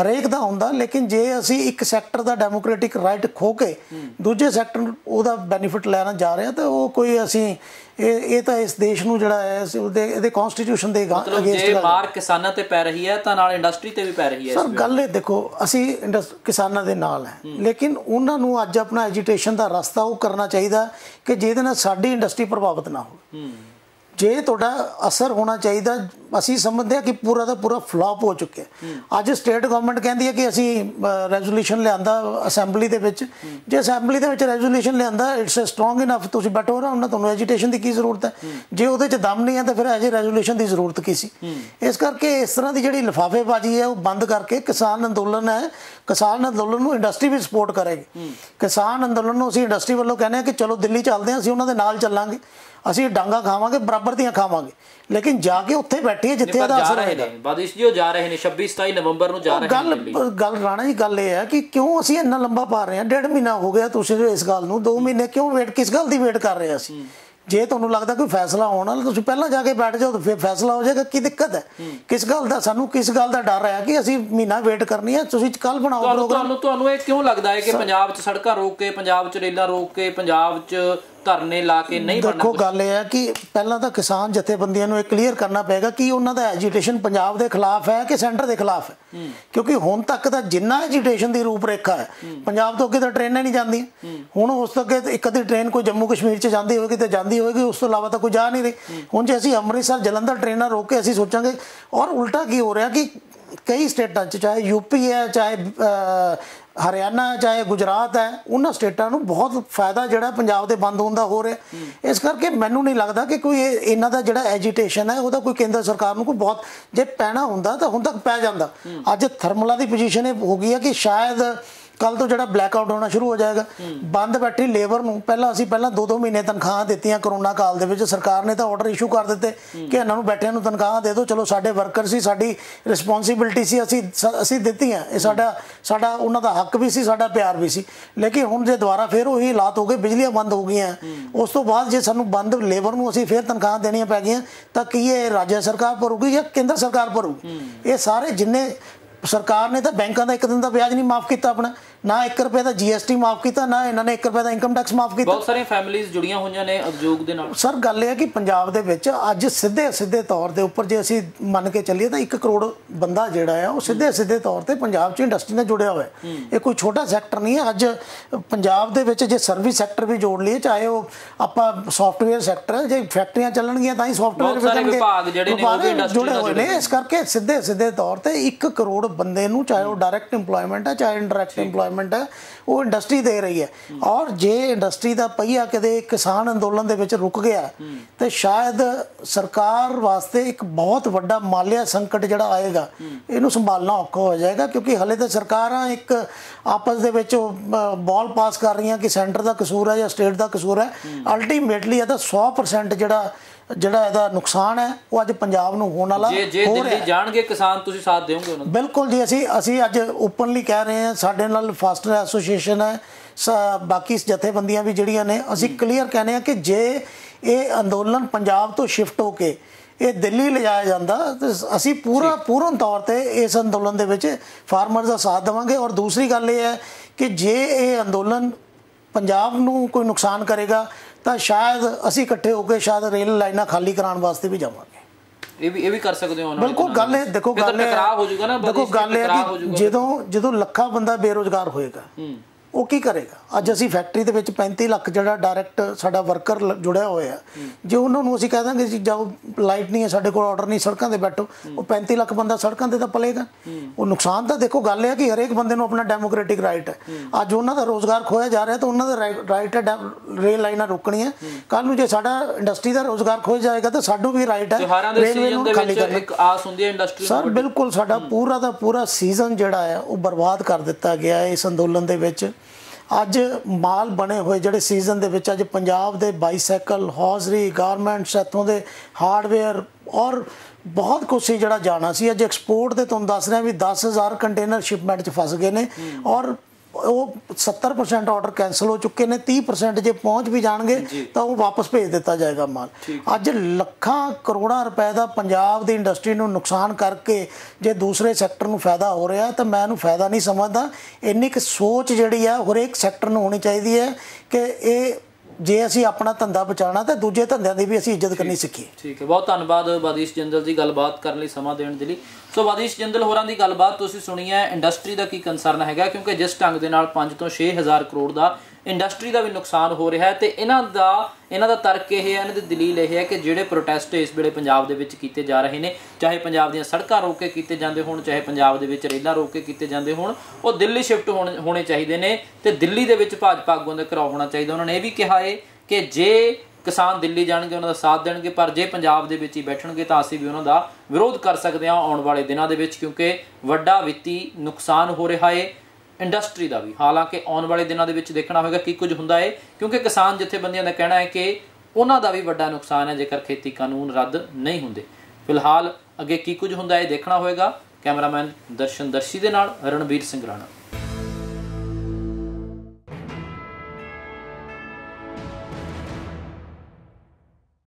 ਹਰੇਕ ਦਾ ਹੁੰਦਾ ਲੇਕਿਨ ਜੇ ਅਸੀਂ ਇੱਕ ਸੈਕਟਰ ਦਾ ਡੈਮੋਕ੍ਰੈਟਿਕ ਰਾਈਟ ਖੋ ਕੇ ਦੂਜੇ ਸੈਕਟਰ ਉਹਦਾ ਬੈਨੀਫਿਟ ਲੈਣਾ ਜਾ ਰਹੇ ਹਾਂ ਤਾਂ ਉਹ ਕੋਈ ਅਸੀਂ ਇਹ ਇਹ ਤਾਂ ਇਸ ਦੇਸ਼ ਨੂੰ ਜਿਹੜਾ ਹੈ ਉਹਦੇ ਇਹਦੇ ਕਨਸਟੀਟਿਊਸ਼ਨ ਦੇ ਮਤਲਬ ਅਗੇਂਸਟ ਜੇ ਮਾਰ ਕਿਸਾਨਾਂ ਤੇ ਪੈ ਰਹੀ ਹੈ ਤਾਂ ਨਾਲ ਇੰਡਸਟਰੀ ਤੇ ਵੀ ਪੈ ਰਹੀ ਹੈ ਸਰ ਗੱਲ ਇਹ ਦੇਖੋ ਅਸੀਂ ਕਿਸਾਨਾਂ ਦੇ ਨਾਲ ਹੈ ਲੇਕਿਨ ਉਹਨਾਂ ਨੂੰ ਅੱਜ ਆਪਣਾ ਐਜੀਟੇਸ਼ਨ ਦਾ ਰਸਤਾ ਉਹ ਕਰਨਾ ਚਾਹੀਦਾ ਕਿ ਜਿਹਦੇ ਨਾਲ ਸਾਡੀ ਇੰਡਸਟਰੀ ਪ੍ਰਭਾਵਿਤ ਨਾ ਹੋਵੇ। ਜੇ ਤੁਹਾਡਾ ਅਸਰ ਹੋਣਾ ਚਾਹੀਦਾ ਅਸੀਂ ਸਮਝਦੇ ਹਾਂ ਕਿ ਪੂਰਾ ਦਾ ਪੂਰਾ ਫਲॉप ਹੋ ਚੁੱਕਿਆ ਅੱਜ ਸਟੇਟ ਗਵਰਨਮੈਂਟ ਕਹਿੰਦੀ ਹੈ ਕਿ ਅਸੀਂ ਰੈਜ਼ੋਲੂਸ਼ਨ ਲਿਆਂਦਾ ਅਸੈਂਬਲੀ ਦੇ ਵਿੱਚ। ਜੇ ਅਸੈਂਬਲੀ ਦੇ ਵਿੱਚ ਰੈਜ਼ੋਲੂਸ਼ਨ ਲਿਆਂਦਾ ਇਟਸ ਸਟਰੋਂਗ ਇਨਫ ਤੁਸੀਂ ਬੈਠੋ ਰਹੋ ਉਹਨਾਂ ਤੁਹਾਨੂੰ ਐਜੀਟੇਸ਼ਨ ਦੀ ਕੀ ਜ਼ਰੂਰਤ ਹੈ? ਜੇ ਉਹਦੇ 'ਚ ਦਮ ਨਹੀਂ ਹੈ ਤਾਂ ਫਿਰ ਐਜੇ ਰੈਜ਼ੋਲੂਸ਼ਨ ਦੀ ਜ਼ਰੂਰਤ ਕੀ ਸੀ? ਇਸ ਕਰਕੇ ਇਸ ਤਰ੍ਹਾਂ ਦੀ ਜਿਹੜੀ ਲਿਫਾਫੇਬਾਜ਼ੀ ਹੈ ਉਹ ਬੰਦ ਕਰਕੇ ਕਿਸਾਨ ਅੰਦੋਲਨ ਹੈ। ਕਿਸਾਨ ਅੰਦੋਲਨ ਨੂੰ ਇੰਡਸਟਰੀ ਵੀ ਸਪੋਰਟ ਕਰੇਗੀ। ਕਿਸਾਨ ਅੰਦੋਲਨ ਨੂੰ ਅਸੀਂ ਇੰਡਸਟਰੀ ਵੱਲੋਂ ਕਹਿੰਦੇ ਹਾਂ ਕਿ ਚਲੋ ਦਿੱਲੀ ਚੱਲਦੇ ਹਾਂ ਅਸੀਂ ਉਹਨਾਂ ਦੇ ਨਾਲ ਚੱਲਾਂਗੇ। ਅਸੀਂ ਡਾਂਗਾ ਖਾਵਾਂਗੇ ਬਰਾਬਰ ਦੀਆਂ ਖਾਵਾਂਗੇ। ਲੇਕਿਨ ਜਾ ਕੇ ਉੱਥੇ ਬੈਠੀਏ ਜਿੱਥੇ ਇਹਦਾ ਅਸਰ ਹੋਏਗਾ ਬਾਦਿਸ਼ ਜੀ ਉਹ ਜਾ ਰਹੇ ਨੇ 26 27 ਨਵੰਬਰ ਨੂੰ ਜਾ ਰਹੇ ਨੇ ਗੱਲ ਗੱਲ ਰਾਣਾ ਜੀ ਗੱਲ ਇਹ ਹੈ ਕਿ ਕਿਉਂ ਅਸੀਂ ਇੰਨਾ ਲੰਬਾ ਪਾ ਰਹੇ ਹਾਂ? ਡੇਢ ਮਹੀਨਾ ਹੋ ਗਿਆ ਤੁਸੀਂ ਇਸ ਗੱਲ ਨੂੰ 2 ਮਹੀਨੇ ਕਿਉਂ ਵੇਟ ਕਿਸ ਗੱਲ ਦੀ ਵੇਟ ਕਰ ਰਹੇ ਅਸੀਂ? ਜੇ ਤੁਹਾਨੂੰ ਲੱਗਦਾ ਕੋਈ ਫੈਸਲਾ ਹੋਣ ਵਾਲਾ ਤੁਸੀਂ ਪਹਿਲਾਂ ਜਾ ਕੇ ਬੈਠ ਜਾਓ ਤਾਂ ਫਿਰ ਫੈਸਲਾ ਹੋ ਜਾਏਗਾ ਕੀ ਦਿੱਕਤ ਹੈ? ਕਿਸ ਗੱਲ ਦਾ ਸਾਨੂੰ ਕਿਸ ਗੱਲ ਦਾ ਡਰ ਹੈ ਕਿ ਅਸੀਂ ਮਹੀਨਾ ਵੇਟ ਕਰਨੀ ਹੈ? ਤੁਸੀਂ ਕੱਲ ਬਣਾਓ ਤੁਹਾਨੂੰ ਪ੍ਰੋਗਰਾਮ ਤੁਹਾਨੂੰ ਤੁਹਾਨੂੰ ਇਹ ਕਿਉਂ ਲੱਗਦਾ ਹੈ ਕਿ ਪੰਜਾਬ 'ਚ ਸੜਕਾਂ ਰੋਕ ਕੇ ਪੰਜਾਬ 'ਚ ਰੇਲਾਂ ਰੋਕ ਕੇ ਪੰਜਾਬ 'ਚ ਧਰਨੇ ਲਾ ਕੇ ਨਹੀਂ ਬਣਨਾ ਦੇਖੋ ਗੱਲ ਇਹ ਹੈ ਕਿ ਪਹਿਲਾਂ ਤਾਂ ਕਿਸਾਨ ਜਥੇਬੰਦੀਆਂ ਨੂੰ ਇਹ ਕਲੀਅਰ ਕਰਨਾ ਪਏਗਾ ਕਿ ਉਹਨਾਂ ਦਾ ਐਜੀਟੇਸ਼ਨ ਪੰਜਾਬ ਦੇ ਖਿਲਾਫ ਹੈ ਕਿ ਸੈਂਟਰ ਦੇ ਖਿਲਾਫ ਹੈ। ਕਿਉਂਕਿ ਹੁਣ ਤੱਕ ਦਾ ਜਿੰਨਾ ਐਜੀਟੇਸ਼ਨ ਦੀ ਰੂਪਰੇਖਾ ਹੈ ਪੰਜਾਬ ਤੋਂ ਅੱਗੇ ਤਾਂ ਟ੍ਰੇਨਾਂ ਨਹੀਂ ਜਾਂਦੀਆਂ। ਹੁਣ ਉਸ ਤੋਂ ਅੱਗੇ ਇੱਕ ਅੱਧੀ ਟ੍ਰੇਨ ਕੋਈ ਜੰਮੂ ਕਸ਼ਮੀਰ 'ਚ ਜਾਂਦੀ ਹੋਵੇਗੀ ਤੇ ਜਾਂਦੀ ਹੋਵੇਗੀ ਉਸ ਤੋਂ ਇਲਾਵਾ ਤਾਂ ਕੋਈ ਜਾ ਨਹੀਂ ਰਹੀ। ਹੁਣ ਜੇ ਅਸੀਂ ਅੰਮ੍ਰਿਤਸਰ ਜਲੰਧਰ ਟ੍ਰੇਨਾਂ ਰੋਕ ਕੇ ਅਸੀਂ ਸੋਚਾਂਗੇ ਔਰ ਉਲਟਾ ਕੀ ਹੋ ਰਿਹਾ ਕਿ ਕਈ ਸਟੇਟਾਂ 'ਚ ਚਾਹੇ ਯੂਪੀ ਹੈ ਚਾਹੇ ਹਰਿਆਣਾ ਚਾਹੇ ਗੁਜਰਾਤ ਹੈ ਉਹਨਾਂ ਸਟੇਟਾਂ ਨੂੰ ਬਹੁਤ ਫਾਇਦਾ ਜਿਹੜਾ ਪੰਜਾਬ ਦੇ ਬੰਦ ਹੋਣ ਦਾ ਹੋ ਰਿਹਾ। ਇਸ ਕਰਕੇ ਮੈਨੂੰ ਨਹੀਂ ਲੱਗਦਾ ਕਿ ਕੋਈ ਇਹ- ਇਹਨਾਂ ਦਾ ਜਿਹੜਾ ਐਜੀਟੇਸ਼ਨ ਹੈ ਉਹਦਾ ਕੋਈ ਕੇਂਦਰ ਸਰਕਾਰ ਨੂੰ ਕੋਈ ਬਹੁਤ ਜੇ ਪੈਣਾ ਹੁੰਦਾ ਤਾਂ ਹੁਣ ਤੱਕ ਪੈ ਜਾਂਦਾ। ਅੱਜ ਥਰਮਲਾ ਦੀ ਪੋਜੀਸ਼ਨ ਇਹ ਹੋ ਗਈ ਹੈ ਕਿ ਸ਼ਾਇਦ ਕੱਲ ਤੋਂ ਜਿਹੜਾ ਬਲੈਕ ਆਊਟ ਹੋਣਾ ਸ਼ੁਰੂ ਹੋ ਜਾਏਗਾ। ਬੰਦ ਬੈਠੀ ਲੇਬਰ ਨੂੰ ਪਹਿਲਾਂ ਅਸੀਂ ਪਹਿਲਾਂ 2-2 ਮਹੀਨੇ ਤਨਖਾਹਾਂ ਦਿੱਤੀਆਂ ਕਰੋਨਾ ਕਾਲ ਦੇ ਵਿੱਚ। ਸਰਕਾਰ ਨੇ ਤਾਂ ਆਰਡਰ ਇਸ਼ੂ ਕਰ ਦਿੱਤੇ ਕਿ ਇਹਨਾਂ ਨੂੰ ਬੈਠਿਆਂ ਨੂੰ ਤਨਖਾਹਾਂ ਦੇ ਦਿਓ। ਚਲੋ ਸਾਡੇ ਵਰਕਰ ਸੀ, ਸਾਡੀ ਰਿਸਪੌਂਸਿਬਿਲਟੀ ਸੀ, ਅਸੀਂ ਸ- ਅਸੀਂ ਦਿੱਤੀਆਂ। ਇਹ ਸਾਡਾ ਸਾਡਾ, ਉਹਨਾਂ ਦਾ ਹੱਕ ਵੀ ਸੀ, ਸਾਡਾ ਪਿਆਰ ਵੀ ਸੀ। ਲੇਕਿਨ ਹੁਣ ਜੇ ਦੁਬਾਰਾ ਫੇਰ ਉਹੀ ਹਾਲਾਤ ਹੋ ਗਏ, ਬਿਜਲੀਆਂ ਬੰਦ ਹੋ ਗਈਆਂ। ਉਸ ਤੋਂ ਬਾਅਦ ਜੇ ਸਾਨੂੰ ਬੰਦ ਲੇਬਰ ਨੂੰ ਅਸੀਂ ਫੇਰ ਤਨਖਾਹਾਂ ਦੇਣੀਆਂ ਪੈ ਗਈਆਂ, ਤਾਂ ਕੀ ਇਹ ਰਾਜ ਸਰਕਾਰ ਭਰੂਗੀ ਜਾਂ ਕੇਂਦਰ ਸਰਕਾਰ ਭਰੂਗੀ? ਇਹ ਸਾਰੇ ਜਿੰਨੇ, ਸਰਕਾਰ ਨੇ ਤਾਂ ਬੈਂਕਾਂ ਦਾ ਇੱਕ ਦਿਨ ਦਾ ਵਿਆਜ ਨਹੀਂ ਮਾਫ ਕੀਤਾ ਆਪਣਾ। ਨਾ 1 ਰੁਪਏ ਦਾ ਜੀਐਸਟੀ ਮਾਫ ਕੀਤਾ ਨਾ ਇਹਨਾਂ ਨੇ 1 ਰੁਪਏ ਦਾ ਇਨਕਮ ਟੈਕਸ ਮਾਫ ਕੀਤਾ। ਬਹੁਤ ਸਾਰੀਆਂ ਫੈਮਿਲੀਆਂ ਜੁੜੀਆਂ ਹੋਈਆਂ ਨੇ ਉਦਯੋਗ ਦੇ ਨਾਲ। ਸਰ ਗੱਲ ਇਹ ਹੈ ਕਿ ਪੰਜਾਬ ਦੇ ਵਿੱਚ ਅੱਜ ਸਿੱਧੇ ਸਿੱਧੇ ਤੌਰ ਦੇ ਉੱਪਰ ਜੇ ਅਸੀਂ ਮੰਨ ਕੇ ਚੱਲੀਏ ਤਾਂ 1 ਕਰੋੜ ਬੰਦਾ ਜਿਹੜਾ ਹੈ ਉਹ ਸਿੱਧੇ ਸਿੱਧੇ ਤੌਰ ਤੇ ਪੰਜਾਬ 'ਚ ਇੰਡਸਟਰੀ ਨਾਲ ਜੁੜਿਆ ਹੋਇਆ ਹੈ। ਇਹ ਕੋਈ ਛੋਟਾ ਸੈਕਟਰ ਨਹੀਂ ਹੈ। ਅੱਜ ਪੰਜਾਬ ਦੇ ਵਿੱਚ ਜੇ ਸਰਵਿਸ ਸੈਕਟਰ ਵੀ ਜੋੜ ਲਈਏ ਚਾਹੇ ਉਹ ਆਪਾਂ ਸੌਫਟਵੇਅਰ ਸੈਕਟਰ ਹੈ ਜੇ ਫੈਕਟਰੀਆਂ ਚੱਲਣਗੀਆਂ ਤਾਂ ਹੀ ਸੌਫਟਵੇਅਰ ਸਾਰੇ ਵਿਭਾਗ ਜਿਹੜੇ ਨੇ ਉਹ ਵੀ ਨਾਲ ਹੋਏ ਨੇ। ਇਸ ਕਰਕੇ ਸਿੱਧੇ ਸਿੱਧੇ ਤੌਰ ਤੇ 1 ਕਰੋੜ ਬੰਦੇ ਨੂੰ ਚਾਹੇ ਉਹ ਡਾਇਰੈਕਟ EMPLOYMENT ਹੈ ਚਾਹੇ ਇਨਡਾਇਰੈਕਟ EMPLOYMENT ਹੈ ਉਹ ਇੰਡਸਟਰੀ ਦੇ ਰਹੀ ਹੈ। ਔਰ ਜੇ ਇੰਡਸਟਰੀ ਦਾ ਪਹੀਆ ਕਦੇ ਕਿਸਾਨ ਅੰਦੋਲਨ ਦੇ ਵਿੱਚ ਰੁਕ ਗਿਆ ਤੇ ਸ਼ਾਇਦ ਸਰਕਾਰ ਵਾਸਤੇ ਇੱਕ ਬਹੁਤ ਵੱਡਾ ਮਾਲੀਆ ਸੰਕਟ ਜਿਹੜਾ ਆਏਗਾ ਇਹਨੂੰ ਸੰਭਾਲਣਾ ਔਖਾ ਹੋ ਜਾਏਗਾ ਕਿਉਂਕਿ ਹਲੇ ਤਾਂ ਸਰਕਾਰਾਂ ਇੱਕ ਆਪਸ ਦੇ ਵਿੱਚ ਬਾਲ ਪਾਸ ਕਰ ਰਹੀਆਂ ਕਿ ਸੈਂਟਰ ਦਾ ਕਸੂਰ ਹੈ ਜਾਂ ਸਟੇਟ ਦਾ ਕਸੂਰ ਹੈ। ਅਲਟੀਮੇਟਲੀ ਇਹਦਾ 100% ਜਿਹੜਾ ਜਿਹੜਾ ਇਹਦਾ ਨੁਕਸਾਨ ਹੈ ਉਹ ਅੱਜ ਪੰਜਾਬ ਨੂੰ ਹੋਣ ਵਾਲਾ ਜੇ ਜੇ ਦਿੱਲੀ। ਜਾਣਗੇ ਕਿਸਾਨ ਤੁਸੀਂ ਸਾਥ ਦਿਓਗੇ ਉਹਨਾਂ ਦਾ? ਬਿਲਕੁਲ ਜੀ ਅਸੀਂ ਅਸੀਂ ਅੱਜ ਓਪਨਲੀ ਕਹਿ ਰਹੇ ਹਾਂ ਸਾਡੇ ਨਾਲ ਫਾਸਟਰ ਐਸੋਸੀਏਸ਼ਨ ਹੈ ਬਾਕੀ ਜਥੇਬੰਦੀਆਂ ਵੀ ਜਿਹੜੀਆਂ ਨੇ ਅਸੀਂ ਕਲੀਅਰ ਕਹਿੰਦੇ ਹਾਂ ਕਿ ਜੇ ਇਹ ਅੰਦੋਲਨ ਪੰਜਾਬ ਤੋਂ ਸ਼ਿਫਟ ਹੋ ਕੇ ਇਹ ਦਿੱਲੀ ਲਿਜਾਇਆ ਜਾਂਦਾ ਤੇ ਅਸੀਂ ਪੂਰਾ ਪੂਰਨ ਤੌਰ ਤੇ ਇਸ ਅੰਦੋਲਨ ਦੇ ਵਿੱਚ ਫਾਰਮਰਸ ਦਾ ਸਾਥ ਦੇਵਾਂਗੇ। ਔਰ ਦੂਸਰੀ ਗੱਲ ਇਹ ਹੈ ਕਿ ਜੇ ਇਹ ਅੰਦੋਲਨ ਪੰਜਾਬ ਨੂੰ ਕੋਈ ਨੁਕਸਾਨ ਕਰੇਗਾ ਤਾਂ ਸ਼ਾਇਦ ਅਸੀਂ ਇਕੱਠੇ ਹੋ ਕੇ ਸ਼ਾਇਦ ਰੇਲ ਲਾਈਨਾਂ ਖਾਲੀ ਕਰਾਉਣ ਵਾਸਤੇ ਵੀ ਜਾਵਾਂਗੇ। ਇਹ ਵੀ ਇਹ ਵੀ ਕਰ ਸਕਦੇ ਹੋ ਬਿਲਕੁਲ ਗੱਲ ਇਹ ਦੇਖੋ ਗੱਲ ਇਹ ਟਕਰਾਅ ਹੋ ਜਾਊਗਾ ਨਾ ਦੇਖੋ ਗੱਲ ਇਹ ਜਦੋਂ ਜਦੋਂ ਲੱਖਾਂ ਬੰਦਾ ਬੇਰੋਜ਼ਗਾਰ ਹੋਏਗਾ ਹੂੰ। ਉਹ ਕੀ ਕਰੇਗਾ? ਅੱਜ ਅਸੀਂ ਫੈਕਟਰੀ ਦੇ ਵਿੱਚ 35 ਲੱਖ ਜਿਹੜਾ ਡਾਇਰੈਕਟ ਸਾਡਾ ਵਰਕਰ ਜੁੜਿਆ ਹੋਇਆ ਜੇ ਉਹਨਾਂ ਨੂੰ ਅਸੀਂ ਕਹਿ ਦਾਂਗੇ ਜੀ ਜਾਓ ਲਾਈਟ ਨਹੀਂ ਹੈ ਸਾਡੇ ਕੋਲ ਆਰਡਰ ਨਹੀਂ ਸੜਕਾਂ ਤੇ ਬੈਠੋ। ਉਹ 35 ਲੱਖ ਬੰਦਾ ਸੜਕਾਂ ਤੇ ਤਾਂ ਪਲੇਗਾ। ਉਹ ਨੁਕਸਾਨ ਤਾਂ ਦੇਖੋ ਗੱਲ ਇਹ ਹੈ ਕਿ ਹਰੇਕ ਬੰਦੇ ਨੂੰ ਆਪਣਾ ਡੈਮੋਕ੍ਰੈਟਿਕ ਰਾਈਟ ਹੈ। ਅੱਜ ਉਹਨਾਂ ਦਾ ਰੋਜ਼ਗਾਰ ਖੋਇਆ ਜਾ ਰਿਹਾ ਤਾਂ ਉਹਨਾਂ ਦਾ ਰਾਈਟ ਹੈ ਰੇਲ ਲਾਈਨਾਂ ਰੋਕਣੀਆਂ। ਕੱਲ ਨੂੰ ਜੇ ਸਾਡਾ ਇੰਡਸਟਰੀ ਦਾ ਰੋਜ਼ਗਾਰ ਖੋਇਆ ਜਾਏਗਾ ਤਾਂ ਸਾਨੂੰ ਵੀ ਰਾਈਟ ਹੈ। ਰੇਲਵੇ ਨੂੰ ਖਾਲੀ ਕਰਨਾ। ਇੱਕ ਆਸ ਹੁੰਦੀ ਹੈ ਇੰਡਸਟਰੀ ਸਰ ਬਿਲਕੁਲ ਸਾਡਾ ਪੂਰਾ ਦਾ ਪੂਰਾ ਸੀਜ਼ਨ ਜਿਹੜਾ ਹੈ ਉਹ ਬਰਬਾਦ ਕਰ ਦਿੱਤਾ ਗਿਆ ਹੈ ਇਸ ਅੰਦੋਲਨ ਦੇ ਵਿੱਚ। ਅੱਜ ਮਾਲ ਬਣੇ ਹੋਏ ਜਿਹੜੇ ਸੀਜ਼ਨ ਦੇ ਵਿੱਚ, ਅੱਜ ਪੰਜਾਬ ਦੇ ਬਾਈਸਾਈਕਲ ਹੌਜ਼ਰੀ ਗਾਰਮੈਂਟਸ ਇੱਥੋਂ ਦੇ ਹਾਰਡਵੇਅਰ ਔਰ ਬਹੁਤ ਕੁਛ ਸੀ ਜਿਹੜਾ ਜਾਣਾ ਸੀ। ਅੱਜ ਐਕਸਪੋਰਟ ਦੇ ਤੁਹਾਨੂੰ ਦੱਸ ਰਿਹਾ ਵੀ 10000 ਕੰਟੇਨਰ ਸ਼ਿਪਮੈਂਟ 'ਚ ਫਸ ਗਏ ਨੇ ਔਰ ਉਹ 70% ਆਰਡਰ ਕੈਨਸਲ ਹੋ ਚੁੱਕੇ ਨੇ 30% ਜੇ ਪਹੁੰਚ ਵੀ ਜਾਣਗੇ ਤਾਂ ਉਹ ਵਾਪਸ ਭੇਜ ਦਿੱਤਾ ਜਾਏਗਾ ਮਾਲ। ਅੱਜ ਲੱਖਾਂ ਕਰੋੜਾਂ ਰੁਪਏ ਦਾ ਪੰਜਾਬ ਦੀ ਇੰਡਸਟਰੀ ਨੂੰ ਨੁਕਸਾਨ ਕਰਕੇ ਜੇ ਦੂਸਰੇ ਸੈਕਟਰ ਨੂੰ ਫਾਇਦਾ ਹੋ ਰਿਹਾ ਤਾਂ ਮੈਂ ਇਹਨੂੰ ਫਾਇਦਾ ਨਹੀਂ ਸਮਝਦਾ। ਇੰਨੀ ਕਿ ਸੋਚ ਜਿਹੜੀ ਆ ਹਰੇਕ ਸੈਕਟਰ ਨੂੰ ਹੋਣੀ ਚਾਹੀਦੀ ਹੈ ਕਿ ਇਹ ਜੇ ਅਸੀਂ ਆਪਣਾ ਧੰਦਾ ਬਚਾਉਣਾ ਤਾਂ ਦੂਜੇ ਧੰਦਿਆਂ ਦੀ ਵੀ ਅਸੀਂ ਇੱਜ਼ਤ ਕਰਨੀ ਸਿੱਖੀਏ ਠੀਕ ਹੈ। ਬਹੁਤ ਧੰਨਵਾਦ ਬਾਦੀਸ਼ ਜਿੰਦਲ ਜੀ ਗੱਲਬਾਤ ਕਰਨ ਲਈ ਸਮਾਂ ਦੇਣ ਦੇ ਲਈ। ਸੋ ਬਾਦੀਸ਼ ਜਿੰਦਲ ਹੋਰਾਂ ਦੀ ਗੱਲਬਾਤ ਤੁਸੀਂ ਸੁਣੀ ਹੈ ਇੰਡਸਟਰੀ ਦਾ ਕੀ ਕੰਸਰਨ ਹੈਗਾ? ਕਿਉਂਕਿ ਜਿਸ ਢੰਗ ਦੇ ਨਾਲ 5 ਤੋਂ 6000 ਕਰੋੜ ਦਾ ਇੰਡਸਟਰੀ ਦਾ ਵੀ ਨੁਕਸਾਨ ਹੋ ਰਿਹਾ ਹੈ ਤੇ ਇਹਨਾਂ ਦਾ ਇਹਨਾਂ ਦਾ ਤਰਕ ਇਹ ਹੈ, ਇਹਨਾਂ ਦੀ ਦਲੀਲ ਇਹ ਹੈ ਕਿ ਜਿਹੜੇ ਪ੍ਰੋਟੈਸਟ ਇਸ ਵੇਲੇ ਪੰਜਾਬ ਦੇ ਵਿੱਚ ਕੀਤੇ ਜਾ ਰਹੇ ਨੇ, ਚਾਹੇ ਪੰਜਾਬ ਦੀਆਂ ਸੜਕਾਂ ਰੋਕ ਕੇ ਕੀਤੇ ਜਾਂਦੇ ਹੋਣ, ਚਾਹੇ ਪੰਜਾਬ ਦੇ ਵਿੱਚ ਰੇਲਾਂ ਰੋਕ ਕੇ ਕੀਤੇ ਜਾਂਦੇ ਹੋਣ, ਉਹ ਦਿੱਲੀ ਸ਼ਿਫਟ ਹੋਣੇ ਚਾਹੀਦੇ ਨੇ ਤੇ ਦਿੱਲੀ ਦੇ ਵਿੱਚ ਭਾਜਪਾ ਆਗੂਆਂ ਦਾ ਘਰਾਓ ਹੋਣਾ ਚਾਹੀਦਾ। ਉਹਨਾਂ ਨੇ ਇਹ ਵੀ ਕਿਹਾ ਹੈ ਕਿ ਜੇ ਕਿਸਾਨ ਦਿੱਲੀ ਜਾਣਗੇ, ਉਹਨਾਂ ਦਾ ਸਾਥ ਦੇਣਗੇ, ਪਰ ਜੇ ਪੰਜਾਬ ਦੇ ਵਿੱਚ ਹੀ ਬੈਠਣਗੇ ਤਾਂ ਅਸੀਂ ਵੀ ਉਹਨਾਂ ਦਾ ਵਿਰੋਧ ਕਰ ਸਕਦੇ ਹਾਂ ਆਉਣ ਵਾਲੇ ਦਿਨਾਂ ਦੇ ਵਿੱਚ, ਕਿਉਂਕਿ ਵੱਡਾ ਵਿੱਤੀ ਨੁਕਸਾਨ ਹੋ ਰਿਹਾ ਹੈ ਇੰਡਸਟਰੀ ਦਾ ਵੀ। ਹਾਲਾਂਕਿ ਆਉਣ ਵਾਲੇ ਦਿਨਾਂ ਦੇ ਵਿੱਚ ਦੇਖਣਾ ਹੋਵੇਗਾ ਕੀ ਕੁਝ ਹੁੰਦਾ ਹੈ ਕਿਉਂਕਿ ਕਿਸਾਨ ਜਥੇਬੰਦੀਆਂ ਦਾ ਕਹਿਣਾ ਹੈ ਕਿ ਉਹਨਾਂ ਦਾ ਵੀ ਵੱਡਾ ਨੁਕਸਾਨ ਹੈ ਜੇਕਰ ਖੇਤੀ ਕਾਨੂੰਨ ਰੱਦ ਨਹੀਂ ਹੁੰਦੇ। ਫਿਲਹਾਲ ਅੱਗੇ ਕੀ ਕੁਝ ਹੁੰਦਾ ਹੈ ਦੇਖਣਾ ਹੋਵੇਗਾ ਕੈਮਰਾਮੈਨ ਦਰਸ਼ਨ ਦਰਸ਼ੀ ਦੇ ਨਾਲ ਰਣਵੀਰ ਸਿੰਘ ਰਾਣਾ।